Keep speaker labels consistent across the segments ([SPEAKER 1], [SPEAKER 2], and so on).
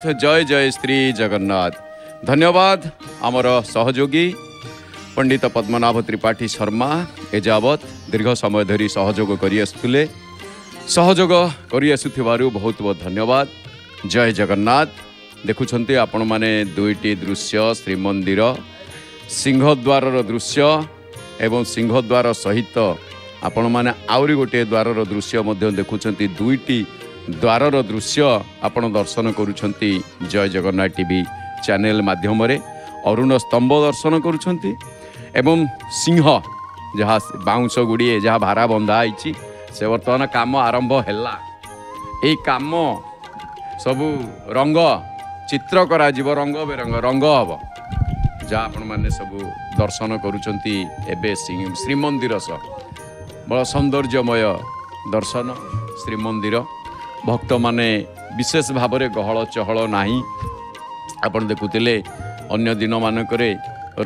[SPEAKER 1] জয় জয় শ্রী জগন্নাথ ধন্যবাদ আমার সহযোগী পণ্ডিত পদ্মনাভ ত্রিপাঠী শর্মা এ যাবৎ দীর্ঘ সময় ধরি সহযোগ করে আসুলে সহযোগ করে আসুবার বহুত বহুত ধন্যবাদ জয় জগন্নাথ দেখুছেন আপন মানে দুইটি দৃশ্য শ্রীমন্দির সিংহদ্বারর দৃশ্য এবং সিংহদ্বার সহিত আপন মানে আহরি গোটিয়ে দ্বারর দৃশ্য মধ্যে দেখুছেন দুইটি ଦ୍ୱାରର ଦୃଶ୍ୟ ଆପଣ ଦର୍ଶନ କରୁଛନ୍ତି ଜୟ ଜଗନ୍ନାଥ ଟିଭି ଚ୍ୟାନେଲ ମାଧ୍ୟମରେ। ଅରୁଣ ସ୍ତମ୍ଭ ଦର୍ଶନ କରୁଛନ୍ତି ଏବଂ ସିଂହ ଯାହା ବାଉଁଶ ଗୁଡ଼ିଏ ଯାହା ଭାରା ବନ୍ଧା ହେଇଛି ସେ ବର୍ତ୍ତମାନ କାମ ଆରମ୍ଭ ହେଲା। ଏଇ କାମ ସବୁ ରଙ୍ଗ ଚିତ୍ର କରାଯିବ ରଙ୍ଗ ବେରଙ୍ଗ ରଙ୍ଗ ହେବ। ଯାହା ଆପଣମାନେ ସବୁ ଦର୍ଶନ କରୁଛନ୍ତି ଏବେ ଶ୍ରୀ- ଶ୍ରୀମନ୍ଦିର ସହ। ବଡ଼ ସୌନ୍ଦର୍ଯ୍ୟମୟ ଦର୍ଶନ ଶ୍ରୀମନ୍ଦିର। ଭକ୍ତମାନେ ବିଶେଷ ଭାବରେ ଗହଳ ଚହଳ ନାହିଁ। ଆପଣ ଦେଖୁଥିଲେ ଅନ୍ୟ ଦିନମାନଙ୍କରେ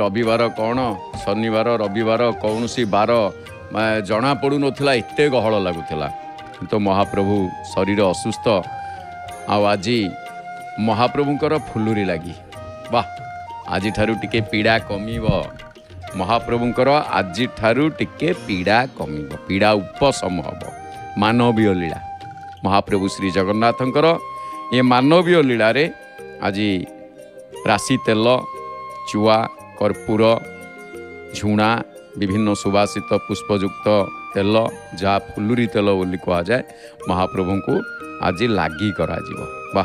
[SPEAKER 1] ରବିବାର କ'ଣ ଶନିବାର ରବିବାର କୌଣସି ବାର ଜଣାପଡ଼ୁନଥିଲା ଏତେ ଗହଳ ଲାଗୁଥିଲା। କିନ୍ତୁ ମହାପ୍ରଭୁ ଶରୀର ଅସୁସ୍ଥ। ଆଉ ଆଜି ମହାପ୍ରଭୁଙ୍କର ଫୁଲୁରି ଲାଗି। ବାଃ ଆଜିଠାରୁ ଟିକେ ପୀଡ଼ା କମିବ। ମହାପ୍ରଭୁଙ୍କର ଆଜିଠାରୁ ଟିକେ ପୀଡ଼ା କମିବ। ପୀଡ଼ା ଉପଶମ ହେବ। ମାନବୀୟ ଲୀଳା। ମହାପ୍ରଭୁ ଶ୍ରୀ ଜଗନ୍ନାଥଙ୍କର ଏ ମାନବୀୟ ଲୀଳାରେ ଆଜି ରାଶି ତେଲ ଚୁଆ କର୍ପୂର ଝୁଣା ବିଭିନ୍ନ ସୁବାସିତ ପୁଷ୍ପଯୁକ୍ତ ତେଲ ଯାହା ଫୁଲୁରି ତେଲ ବୋଲି କୁହାଯାଏ ମହାପ୍ରଭୁଙ୍କୁ ଆଜି ଲାଗି କରାଯିବ। ବା।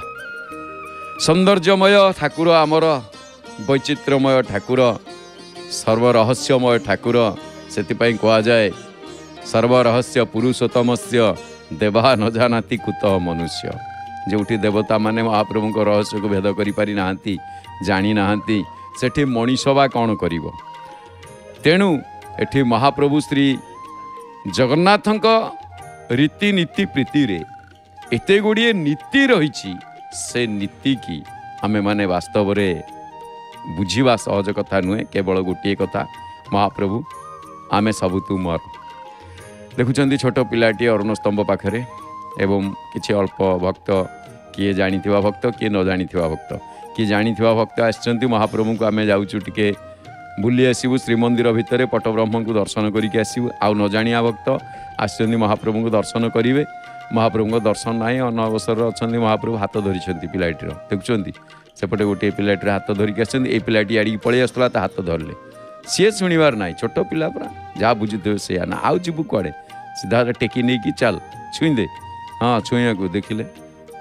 [SPEAKER 1] ସୌନ୍ଦର୍ଯ୍ୟମୟ ଠାକୁର ଆମର ବୈଚିତ୍ର୍ୟମୟ ଠାକୁର ସର୍ବରହସ୍ୟମୟ ଠାକୁର ସେଥିପାଇଁ କୁହାଯାଏ ସର୍ବରହସ୍ୟ ପୁରୁଷୋତ୍ତମସ୍ୟ ଦେବା ନ ଜାନାତି କୁତ ମନୁଷ୍ୟ ଯେଉଁଠି ଦେବତାମାନେ ମହାପ୍ରଭୁଙ୍କ ରହସ୍ୟକୁ ଭେଦ କରିପାରିନାହାନ୍ତି ଜାଣିନାହାନ୍ତି ସେଠି ମଣିଷ ବା କ'ଣ କରିବ? ତେଣୁ ଏଠି ମହାପ୍ରଭୁ ଶ୍ରୀ ଜଗନ୍ନାଥଙ୍କ ରୀତିନୀତି ପ୍ରୀତିରେ ଏତେ ଗୁଡ଼ିଏ ନୀତି ରହିଛି ସେ ନୀତିକି ଆମେମାନେ ବାସ୍ତବରେ ବୁଝିବା ସହଜ କଥା ନୁହେଁ କେବଳ ଗୋଟିଏ କଥା ମହାପ୍ରଭୁ ଆମେ ସବୁ ତୁମର ଦେଖୁଛନ୍ତି ଛୋଟ ପିଲାଟିଏ ଅରୁଣ ସ୍ତମ୍ଭ ପାଖରେ ଏବଂ କିଛି ଅଳ୍ପ ଭକ୍ତ କିଏ ଜାଣିଥିବା ଭକ୍ତ କିଏ ନ ଜାଣିଥିବା ଭକ୍ତ। କିଏ ଜାଣିଥିବା ଭକ୍ତ ଆସିଛନ୍ତି ମହାପ୍ରଭୁଙ୍କୁ ଆମେ ଯାଉଛୁ ଟିକେ ବୁଲି ଆସିବୁ ଶ୍ରୀମନ୍ଦିର ଭିତରେ ପଟବ୍ରହ୍ମଙ୍କୁ ଦର୍ଶନ କରିକି ଆସିବୁ। ଆଉ ନ ଜାଣିବା ଭକ୍ତ ଆସିଛନ୍ତି ମହାପ୍ରଭୁଙ୍କୁ ଦର୍ଶନ କରିବେ। ମହାପ୍ରଭୁଙ୍କ ଦର୍ଶନ ନାହିଁ ଅନ ଅବସରରେ ଅଛନ୍ତି ମହାପ୍ରଭୁ ହାତ ଧରିଛନ୍ତି ପିଲାଟିର। ଦେଖୁଛନ୍ତି ସେପଟେ ଗୋଟିଏ ପିଲାଟିର ହାତ ଧରିକି ଆସିଛନ୍ତି ଏଇ ପିଲାଟି ଆଡ଼ିକି ପଳେଇ ଆସୁଥିଲା ତା ହାତ ଧରିଲେ। ସିଏ ଶୁଣିବାର ନାହିଁ ଛୋଟ ପିଲା ପରା ଯାହା ବୁଝୁଥିବେ ସେଇଆ ନା। ଆଉ ଯିବୁ କୁଆଡ଼େ? ସିଧା ଟେକି ନେଇକି ଚାଲ। ଛୁଇଁଦେ ହଁ ଛୁଇଁବାକୁ ଦେଖିଲେ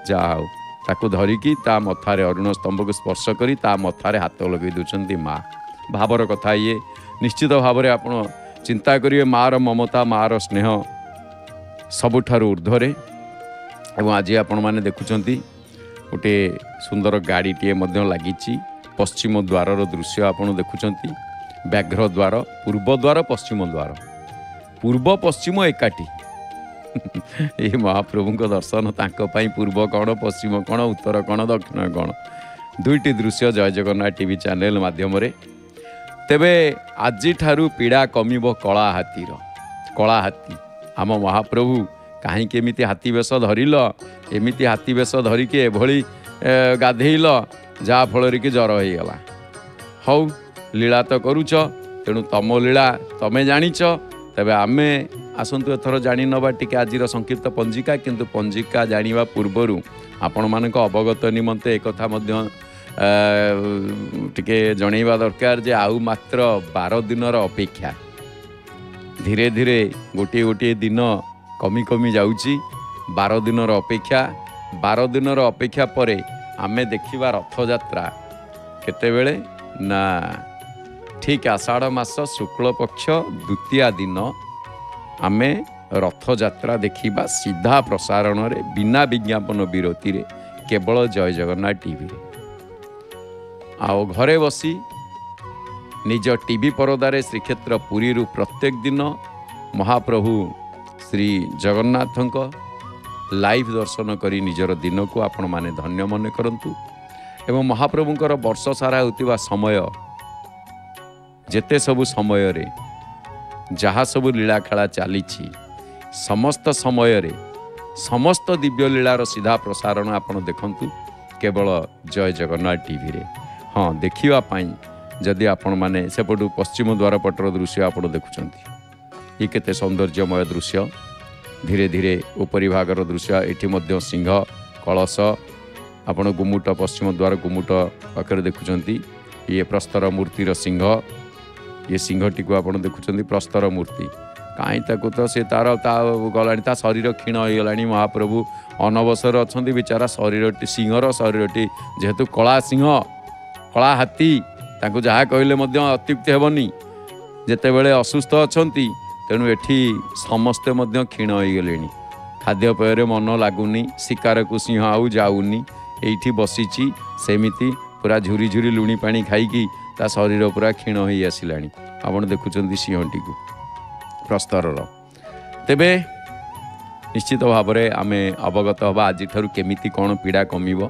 [SPEAKER 1] ଯାହା ହଉ। ତାକୁ ଧରିକି ତା ମଥାରେ ଅରୁଣ ସ୍ତମ୍ଭକୁ ସ୍ପର୍ଶ କରି ତା ମଥାରେ ହାତ ଲଗେଇ ଦେଉଛନ୍ତି ମା। ଭାବର କଥା ଇଏ। ନିଶ୍ଚିତ ଭାବରେ ଆପଣ ଚିନ୍ତା କରିବେ ମାଆର ମମତା ମାଆର ସ୍ନେହ ସବୁଠାରୁ ଉର୍ଦ୍ଧ୍ୱରେ ଏବଂ ଆଜି ଆପଣମାନେ ଦେଖୁଛନ୍ତି ଗୋଟିଏ ସୁନ୍ଦର ଗାଡ଼ିଟିଏ ମଧ୍ୟ ଲାଗିଛି। ପଶ୍ଚିମ ଦ୍ୱାରର ଦୃଶ୍ୟ ଆପଣ ଦେଖୁଛନ୍ତି। ବ୍ୟାଘ୍ର ଦ୍ୱାର ପୂର୍ବ ଦ୍ୱାର ପଶ୍ଚିମ ଦ୍ୱାର। ପୂର୍ବ ପଶ୍ଚିମ ଏକାଠି। ଏହି ମହାପ୍ରଭୁଙ୍କ ଦର୍ଶନ ତାଙ୍କ ପାଇଁ ପୂର୍ବ କ'ଣ ପଶ୍ଚିମ କ'ଣ ଉତ୍ତର କ'ଣ ଦକ୍ଷିଣ କ'ଣ। ଦୁଇଟି ଦୃଶ୍ୟ ଜୟ ଜଗନ୍ନାଥ ଟିଭି ଚ୍ୟାନେଲ ମାଧ୍ୟମରେ। ତେବେ ଆଜିଠାରୁ ପୀଡ଼ା କମିବ କଳା ହାତୀର କଳା ହାତୀ ଆମ ମହାପ୍ରଭୁ କାହିଁକି ଏମିତି ହାତୀ ବେଶ ଧରିଲ? ଏମିତି ହାତୀ ବେଶ ଧରିକି ଏଭଳି ଏ, ଗାଧେଇଲ? ଯାହାଫଳରେ କି ଜ୍ୱର ହେଇଗଲା। ହଉ ଲୀଳା ତ କରୁଛ ତେଣୁ ତମ ଲୀଳା ତମେ ଜାଣିଛ ତେବେ ଆମେ ଆସନ୍ତୁ ଏଥର ଜାଣିନେବା ଟିକେ ଆଜିର ସଂକ୍ଷିପ୍ତ ପଞ୍ଜିକା କିନ୍ତୁ ପଞ୍ଜିକା ଜାଣିବା ପୂର୍ବରୁ ଆପଣମାନଙ୍କ ଅବଗତ ନିମନ୍ତେ ଏକଥା ମଧ୍ୟ ଟିକେ ଜଣେଇବା ଦରକାର ଯେ ଆଉ ମାତ୍ର ବାର ଦିନର ଅପେକ୍ଷା। ଧୀରେ ଧୀରେ ଗୋଟିଏ ଗୋଟିଏ ଦିନ କମି କମି ଯାଉଛି ବାର ଦିନର ଅପେକ୍ଷା। ବାର ଦିନର ଅପେକ୍ଷା ପରେ ଆମେ ଦେଖିବା ରଥଯାତ୍ରା କେତେବେଳେ? ନା ଠିକ୍ ଆଷାଢ଼ ମାସ ଶୁକ୍ଳପକ୍ଷ ଦ୍ୱିତୀୟା ଦିନ ଆମେ ରଥଯାତ୍ରା ଦେଖିବା ସିଧା ପ୍ରସାରଣରେ ବିନା ବିଜ୍ଞାପନ ବିରତିରେ କେବଳ ଜୟ ଜଗନ୍ନାଥ ଟିଭିରେ ଆଉ ଘରେ ବସି ନିଜ ଟିଭି ପରଦାରେ ଶ୍ରୀକ୍ଷେତ୍ର ପୁରୀରୁ ପ୍ରତ୍ୟେକ ଦିନ ମହାପ୍ରଭୁ ଶ୍ରୀ ଜଗନ୍ନାଥଙ୍କ ଲାଇଭ୍ ଦର୍ଶନ କରି ନିଜର ଦିନକୁ ଆପଣମାନେ ଧନ୍ୟ ମନେ କରନ୍ତୁ ଏବଂ ମହାପ୍ରଭୁଙ୍କର ବର୍ଷ ସାରା ହେଉଥିବା ସମୟ ଯେତେ ସବୁ ସମୟରେ ଯାହା ସବୁ ଲୀଳାଖେଳା ଚାଲିଛି ସମସ୍ତ ସମୟରେ ସମସ୍ତ ଦିବ୍ୟ ଲୀଳାର ସିଧା ପ୍ରସାରଣ ଆପଣ ଦେଖନ୍ତୁ କେବଳ ଜୟ ଜଗନ୍ନାଥ ଟିଭିରେ। ହଁ ଦେଖିବା ପାଇଁ ଯଦି ଆପଣମାନେ ସେପଟୁ ପଶ୍ଚିମ ଦ୍ୱାର ପଟର ଦୃଶ୍ୟ ଆପଣ ଦେଖୁଛନ୍ତି। ଇଏ କେତେ ସୌନ୍ଦର୍ଯ୍ୟମୟ ଦୃଶ୍ୟ। ଧୀରେ ଧୀରେ ଉପରି ଭାଗର ଦୃଶ୍ୟ ଏଠି ମଧ୍ୟ ସିଂହ କଳସ ଆପଣ ଗୁମୁଟ ପଶ୍ଚିମ ଦ୍ୱାର ଗୁମୁଟ ପାଖରେ ଦେଖୁଛନ୍ତି। ଇଏ ପ୍ରସ୍ତର ମୂର୍ତ୍ତିର ସିଂହ ଇଏ ସିଂହଟିକୁ ଆପଣ ଦେଖୁଛନ୍ତି ପ୍ରସ୍ତର ମୂର୍ତ୍ତି। କାହିଁ ତାକୁ ତ ସେ ତାର ତା ଗଲାଣି ତା ଶରୀର କ୍ଷୀଣ ହୋଇଗଲାଣି ମହାପ୍ରଭୁ। ଅନବସର ଅଛନ୍ତି ବିଚାରା ଶରୀରଟି ସିଂହର ଶରୀରଟି ଯେହେତୁ କଳା ସିଂହ କଳା ହାତୀ ତାଙ୍କୁ ଯାହା କହିଲେ ମଧ୍ୟ ଅତ୍ୟୁକ୍ତି ହେବନି। ଯେତେବେଳେ ଅସୁସ୍ଥ ଅଛନ୍ତି ତେଣୁ ଏଠି ସମସ୍ତେ ମଧ୍ୟ କ୍ଷୀଣ ହୋଇଗଲେଣି। ଖାଦ୍ୟପେୟରେ ମନ ଲାଗୁନି ଶିକାରକୁ ସିଂହ ଆଉ ଯାଉନି। ଏଇଠି ବସିଛି ସେମିତି ପୁରା ଝୁରି ଝୁରି ଲୁଣି ପାଣି ଖାଇକି ତା ଶରୀର ପୁରା କ୍ଷୀଣ ହୋଇ ଆସିଲାଣି। ଆପଣ ଦେଖୁଛନ୍ତି ସିଂହଟିକୁ ପ୍ରସ୍ତରର। ତେବେ ନିଶ୍ଚିତ ଭାବରେ ଆମେ ଅବଗତ ହେବା ଆଜିଠାରୁ କେମିତି କ'ଣ ପୀଡ଼ା କମିବ।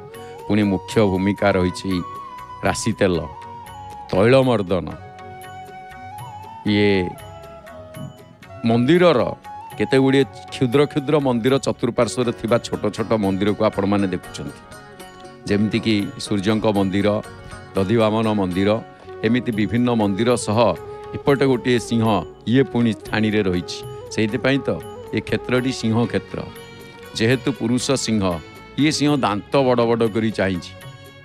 [SPEAKER 1] ପୁଣି ମୁଖ୍ୟ ଭୂମିକା ରହିଛି ରାଶି ତେଲ ତୈଳ ମର୍ଦ୍ଦନ ଇଏ ମନ୍ଦିରର କେତେ ଗୁଡ଼ିଏ କ୍ଷୁଦ୍ର କ୍ଷୁଦ୍ର ମନ୍ଦିର ଚତୁଃପାର୍ଶ୍ୱରେ ଥିବା ଛୋଟ ଛୋଟ ମନ୍ଦିରକୁ ଆପଣମାନେ ଦେଖୁଛନ୍ତି। ଯେମିତିକି ସୂର୍ଯ୍ୟଙ୍କ ମନ୍ଦିର ଦଧିବାମନ ମନ୍ଦିର ଏମିତି ବିଭିନ୍ନ ମନ୍ଦିର ସହ ଏପଟେ ଗୋଟିଏ ସିଂହ ଇଏ ପୁଣି ଥାଣିରେ ରହିଛି। ସେଇଥିପାଇଁ ତ ଏ କ୍ଷେତ୍ରଟି ସିଂହ କ୍ଷେତ୍ର। ଯେହେତୁ ପୁରୁଷ ସିଂହ ଇଏ ସିଂହ ଦାନ୍ତ ବଡ଼ ବଡ଼ କରି ଚାହିଁଛି।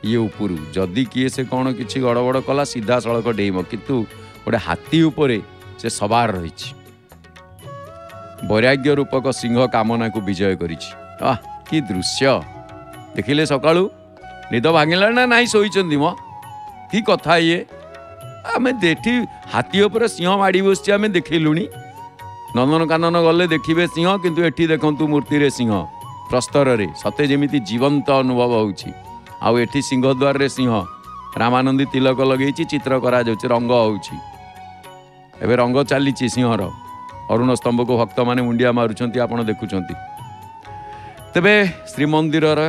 [SPEAKER 1] ଇଏ ଉପରୁ ଯଦି କିଏ ସେ କ'ଣ କିଛି ଗଡ଼ବଡ଼ କଲା ସିଧାସଳଖ ଡେଇଁବ। କିନ୍ତୁ ଗୋଟେ ହାତୀ ଉପରେ ସେ ସବାର ରହିଛି। ବୈରାଗ୍ୟ ରୂପକ ସିଂହ କାମନାକୁ ବିଜୟ କରିଛି। ଆହ କି ଦୃଶ୍ୟ! ଦେଖିଲେ ସକାଳୁ ନିଦ ଭାଙ୍ଗିଲାଣି ନା ନାହିଁ ଶୋଇଛନ୍ତି ମ? କି କଥା ଇଏ? ଆମେ ଏଠି ହାତୀ ଉପରେ ସିଂହ ମାଡ଼ି ବସିଛି ଆମେ ଦେଖିଲୁଣି। ନନ୍ଦନକାନନ ଗଲେ ଦେଖିବେ ସିଂହ କିନ୍ତୁ ଏଠି ଦେଖନ୍ତୁ ମୂର୍ତ୍ତିରେ ସିଂହ ପ୍ରସ୍ତରରେ। ସତେ ଯେମିତି ଜୀବନ୍ତ ଅନୁଭବ ହେଉଛି। ଆଉ ଏଠି ସିଂହଦ୍ୱାରରେ ସିଂହ ରାମାନନ୍ଦୀ ତିଲକ ଲଗେଇଛି ଚିତ୍ର କରାଯାଉଛି ରଙ୍ଗ ହେଉଛି। ଏବେ ରଙ୍ଗ ଚାଲିଛି ସିଂହର। ଅରୁଣ ସ୍ତମ୍ଭକୁ ଭକ୍ତମାନେ ମୁଣ୍ଡିଆ ମାରୁଛନ୍ତି ଆପଣ ଦେଖୁଛନ୍ତି। ତେବେ ଶ୍ରୀମନ୍ଦିରର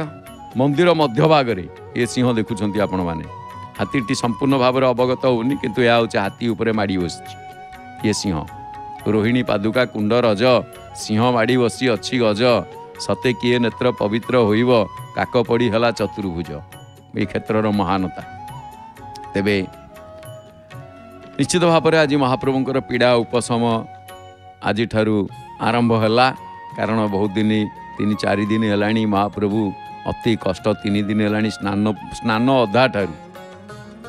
[SPEAKER 1] ମନ୍ଦିର ମଧ୍ୟଭାଗରେ ଏ ସିଂହ ଦେଖୁଛନ୍ତି ଆପଣମାନେ। ହାତୀଟି ସମ୍ପୂର୍ଣ୍ଣ ଭାବରେ ଅବଗତ ହେଉନି କିନ୍ତୁ ଏହା ହେଉଛି ହାତୀ ଉପରେ ମାଡ଼ି ବସିଛି। ଇଏ ସିଂହ ରୋହିଣୀ ପାଦୁକା କୁଣ୍ଡ ରଜ ସିଂହ ମାଡ଼ି ବସି ଅଛି ଗଜ ସତେ କିଏ ନେତ୍ର ପବିତ୍ର ହୋଇବ କାକ ପଡ଼ି ହେଲା ଚତୁର୍ଭୁଜ ଏହି କ୍ଷେତ୍ରର ମହାନତା। ତେବେ ନିଶ୍ଚିତ ଭାବରେ ଆଜି ମହାପ୍ରଭୁଙ୍କର ପୀଡ଼ା ଉପଶମ ଆଜିଠାରୁ ଆରମ୍ଭ ହେଲା କାରଣ ବହୁତ ଦିନ ତିନି ଚାରି ଦିନ ହେଲାଣି ମହାପ୍ରଭୁ ଅତି କଷ୍ଟ ତିନି ଦିନ ହେଲାଣି ସ୍ନାନ ସ୍ନାନ ଅଧାଠାରୁ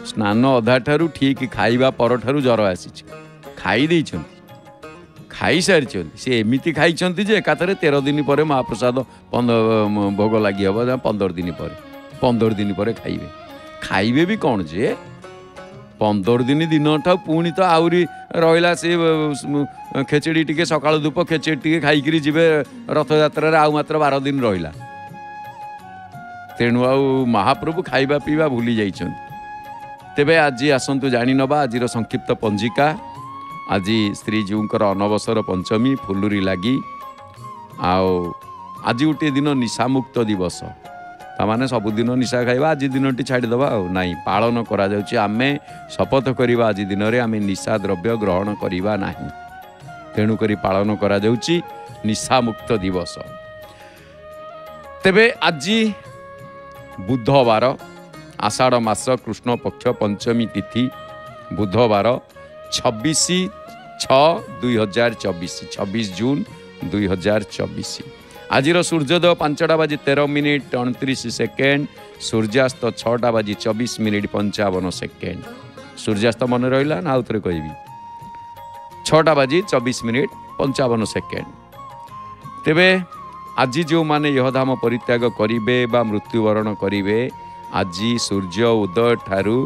[SPEAKER 1] ସ୍ନାନ ଅଧାଠାରୁ ଠିକ୍ ଖାଇବା ପରଠାରୁ ଜ୍ୱର ଆସିଛି। ଖାଇ ଦେଇଛନ୍ତି। ଖାଇସାରିଛନ୍ତି ସେ ଏମିତି ଖାଇଛନ୍ତି ଯେ ଏକାଥରେ ତେର ଦିନ ପରେ ମହାପ୍ରସାଦ ପନ୍ଦର ଭୋଗ ଲାଗି ହେବ ଯା ପନ୍ଦର ଦିନ ପରେ। ପନ୍ଦର ଦିନ ପରେ ଖାଇବେ। ଖାଇବେ ବି କ'ଣ ଯେ? ପନ୍ଦର ଦିନ ଦିନଠାରୁ ପୁଣି ତ ଆହୁରି ରହିଲା ସେ ଖେଚେଡ଼ି ଟିକେ ସକାଳୁ ଧୂପ ଖେଚେଡ଼ି ଟିକେ ଖାଇକିରି ଯିବେ ରଥଯାତ୍ରାରେ ଆଉ ମାତ୍ର ବାର ଦିନ ରହିଲା। ତେଣୁ ଆଉ ମହାପ୍ରଭୁ ଖାଇବା ପିଇବା ଭୁଲି ଯାଇଛନ୍ତି। ତେବେ ଆଜି ଆସନ୍ତୁ ଜାଣିନେବା ଆଜିର ସଂକ୍ଷିପ୍ତ ପଞ୍ଜିକା। ଆଜି ଶ୍ରୀଜୀଉଙ୍କର ଅନବସର ପଞ୍ଚମୀ ଫୁଲୁରି ଲାଗି। ଆଉ ଆଜି ଗୋଟିଏ ଦିନ ନିଶାମୁକ୍ତ ଦିବସ। ତାମାନେ ସବୁଦିନ ନିଶା ଖାଇବା ଆଜି ଦିନଟି ଛାଡ଼ିଦେବା ଆଉ। ନାହିଁ ପାଳନ କରାଯାଉଛି। ଆମେ ଶପଥ କରିବା ଆଜି ଦିନରେ ଆମେ ନିଶା ଦ୍ରବ୍ୟ ଗ୍ରହଣ କରିବା ନାହିଁ। ତେଣୁକରି ପାଳନ କରାଯାଉଛି ନିଶାମୁକ୍ତ ଦିବସ। ତେବେ ଆଜି ବୁଧବାର ଆଷାଢ଼ ମାସ କୃଷ୍ଣ ପକ୍ଷ ପଞ୍ଚମୀ ତିଥି ବୁଧବାର ଛବିଶ ଛଅ ଦୁଇ ହଜାର ଚବିଶ ଛବିଶ ଜୁନ ଦୁଇ ହଜାର ଚବିଶ। ଆଜିର ସୂର୍ଯ୍ୟୋଦୟ ପାଞ୍ଚଟା ବାଜି ତେର ମିନିଟ୍ ଅଣତିରିଶ ସେକେଣ୍ଡ ସୂର୍ଯ୍ୟାସ୍ତ ଛଅଟା ବାଜି ଚବିଶ ମିନିଟ୍ ପଞ୍ଚାବନ ସେକେଣ୍ଡ। ସୂର୍ଯ୍ୟାସ୍ତ ମନେ ରହିଲା ନା ଆଉ ଥରେ କହିବି? ଛଅଟା ବାଜି ଚବିଶ ମିନିଟ୍ ପଞ୍ଚାବନ ସେକେଣ୍ଡ। ତେବେ ଆଜି ଯେଉଁମାନେ ଇହଧାମ ପରିତ୍ୟାଗ କରିବେ ବା ମୃତ୍ୟୁବରଣ କରିବେ ଆଜି ସୂର୍ଯ୍ୟ ଉଦୟ ଠାରୁ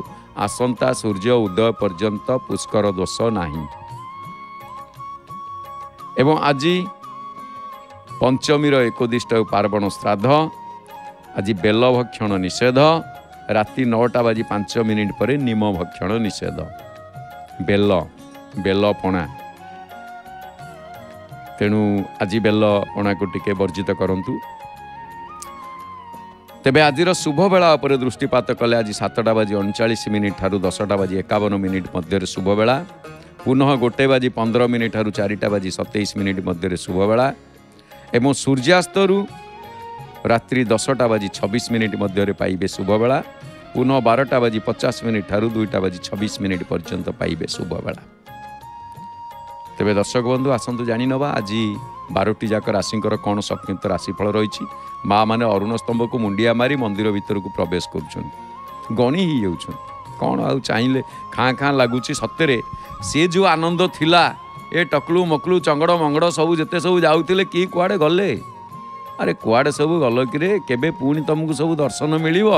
[SPEAKER 1] ଆସନ୍ତା ସୂର୍ଯ୍ୟ ଉଦୟ ପର୍ଯ୍ୟନ୍ତ ପୁଷ୍କର ଦୋଷ ନାହିଁ। ଏବଂ ଆଜି ପଞ୍ଚମୀର ଏକୋଦିଷ୍ଟ ପାର୍ବଣ ଶ୍ରାଦ୍ଧ ଆଜି ବେଲ ଭକ୍ଷଣ ନିଷେଧ ରାତି ନଅଟା ବାଜି ପାଞ୍ଚ ମିନିଟ୍ ପରେ ନିମ ଭକ୍ଷଣ ନିଷେଧ। ବେଲ ବେଲ ପଣା। ତେଣୁ ଆଜି ବେଲ ପଣାକୁ ଟିକେ ବର୍ଜିତ କରନ୍ତୁ। ତେବେ ଆଜିର ଶୁଭ ବେଳା ଉପରେ ଦୃଷ୍ଟିପାତ କଲେ ଆଜି ସାତଟା ବାଜି ଅଣଚାଳିଶ ମିନିଟ୍ ଠାରୁ ଦଶଟା ବାଜି ଏକାବନ ମିନିଟ୍ ମଧ୍ୟରେ ଶୁଭ ବେଳା ପୁନଃ ଗୋଟେ ବାଜି ପନ୍ଦର ମିନିଟ୍ ଠାରୁ ଚାରିଟା ବାଜି ସତେଇଶ ମିନିଟ୍ ମଧ୍ୟରେ ଶୁଭ ବେଳା ଏବଂ ସୂର୍ଯ୍ୟାସ୍ତରୁ ରାତ୍ରି ଦଶଟା ବାଜି ଛବିଶ ମିନିଟ୍ ମଧ୍ୟରେ ପାଇବେ ଶୁଭବେଳା। ପୁନଃ ବାରଟା ବାଜି ପଚାଶ ମିନିଟ୍ ଠାରୁ ଦୁଇଟା ବାଜି ଛବିଶ ମିନିଟ୍ ପର୍ଯ୍ୟନ୍ତ ପାଇବେ ଶୁଭବେଳା। ତେବେ ଦର୍ଶକ ବନ୍ଧୁ ଆସନ୍ତୁ ଜାଣିନେବା ଆଜି ବାରଟି ଯାକ ରାଶିଙ୍କର କ'ଣ ସଂକ୍ଷିପ୍ତ ରାଶିଫଳ ରହିଛି। ମା ମାନେ ଅରୁଣ ସ୍ତମ୍ଭକୁ ମୁଣ୍ଡିଆ ମାରି ମନ୍ଦିର ଭିତରକୁ ପ୍ରବେଶ କରୁଛନ୍ତି। ଗଣି ହେଇଯାଉଛନ୍ତି। କ'ଣ ଆଉ ଚାହିଁଲେ ଖାଁ ଖାଁ ଲାଗୁଛି ସତରେ। ସେ ଯେଉଁ ଆନନ୍ଦ ଥିଲା ଏ ଟକଲୁ ମକଲୁ ଚଙ୍ଗଡ଼ ମଙ୍ଗଡ଼ ସବୁ ଯେତେ ସବୁ ଯାଉଥିଲେ କି କୁଆଡ଼େ ଗଲେ? ଆରେ କୁଆଡ଼େ ସବୁ ଗଲ କିରେ? କେବେ ପୁଣି ତୁମକୁ ସବୁ ଦର୍ଶନ ମିଳିବ?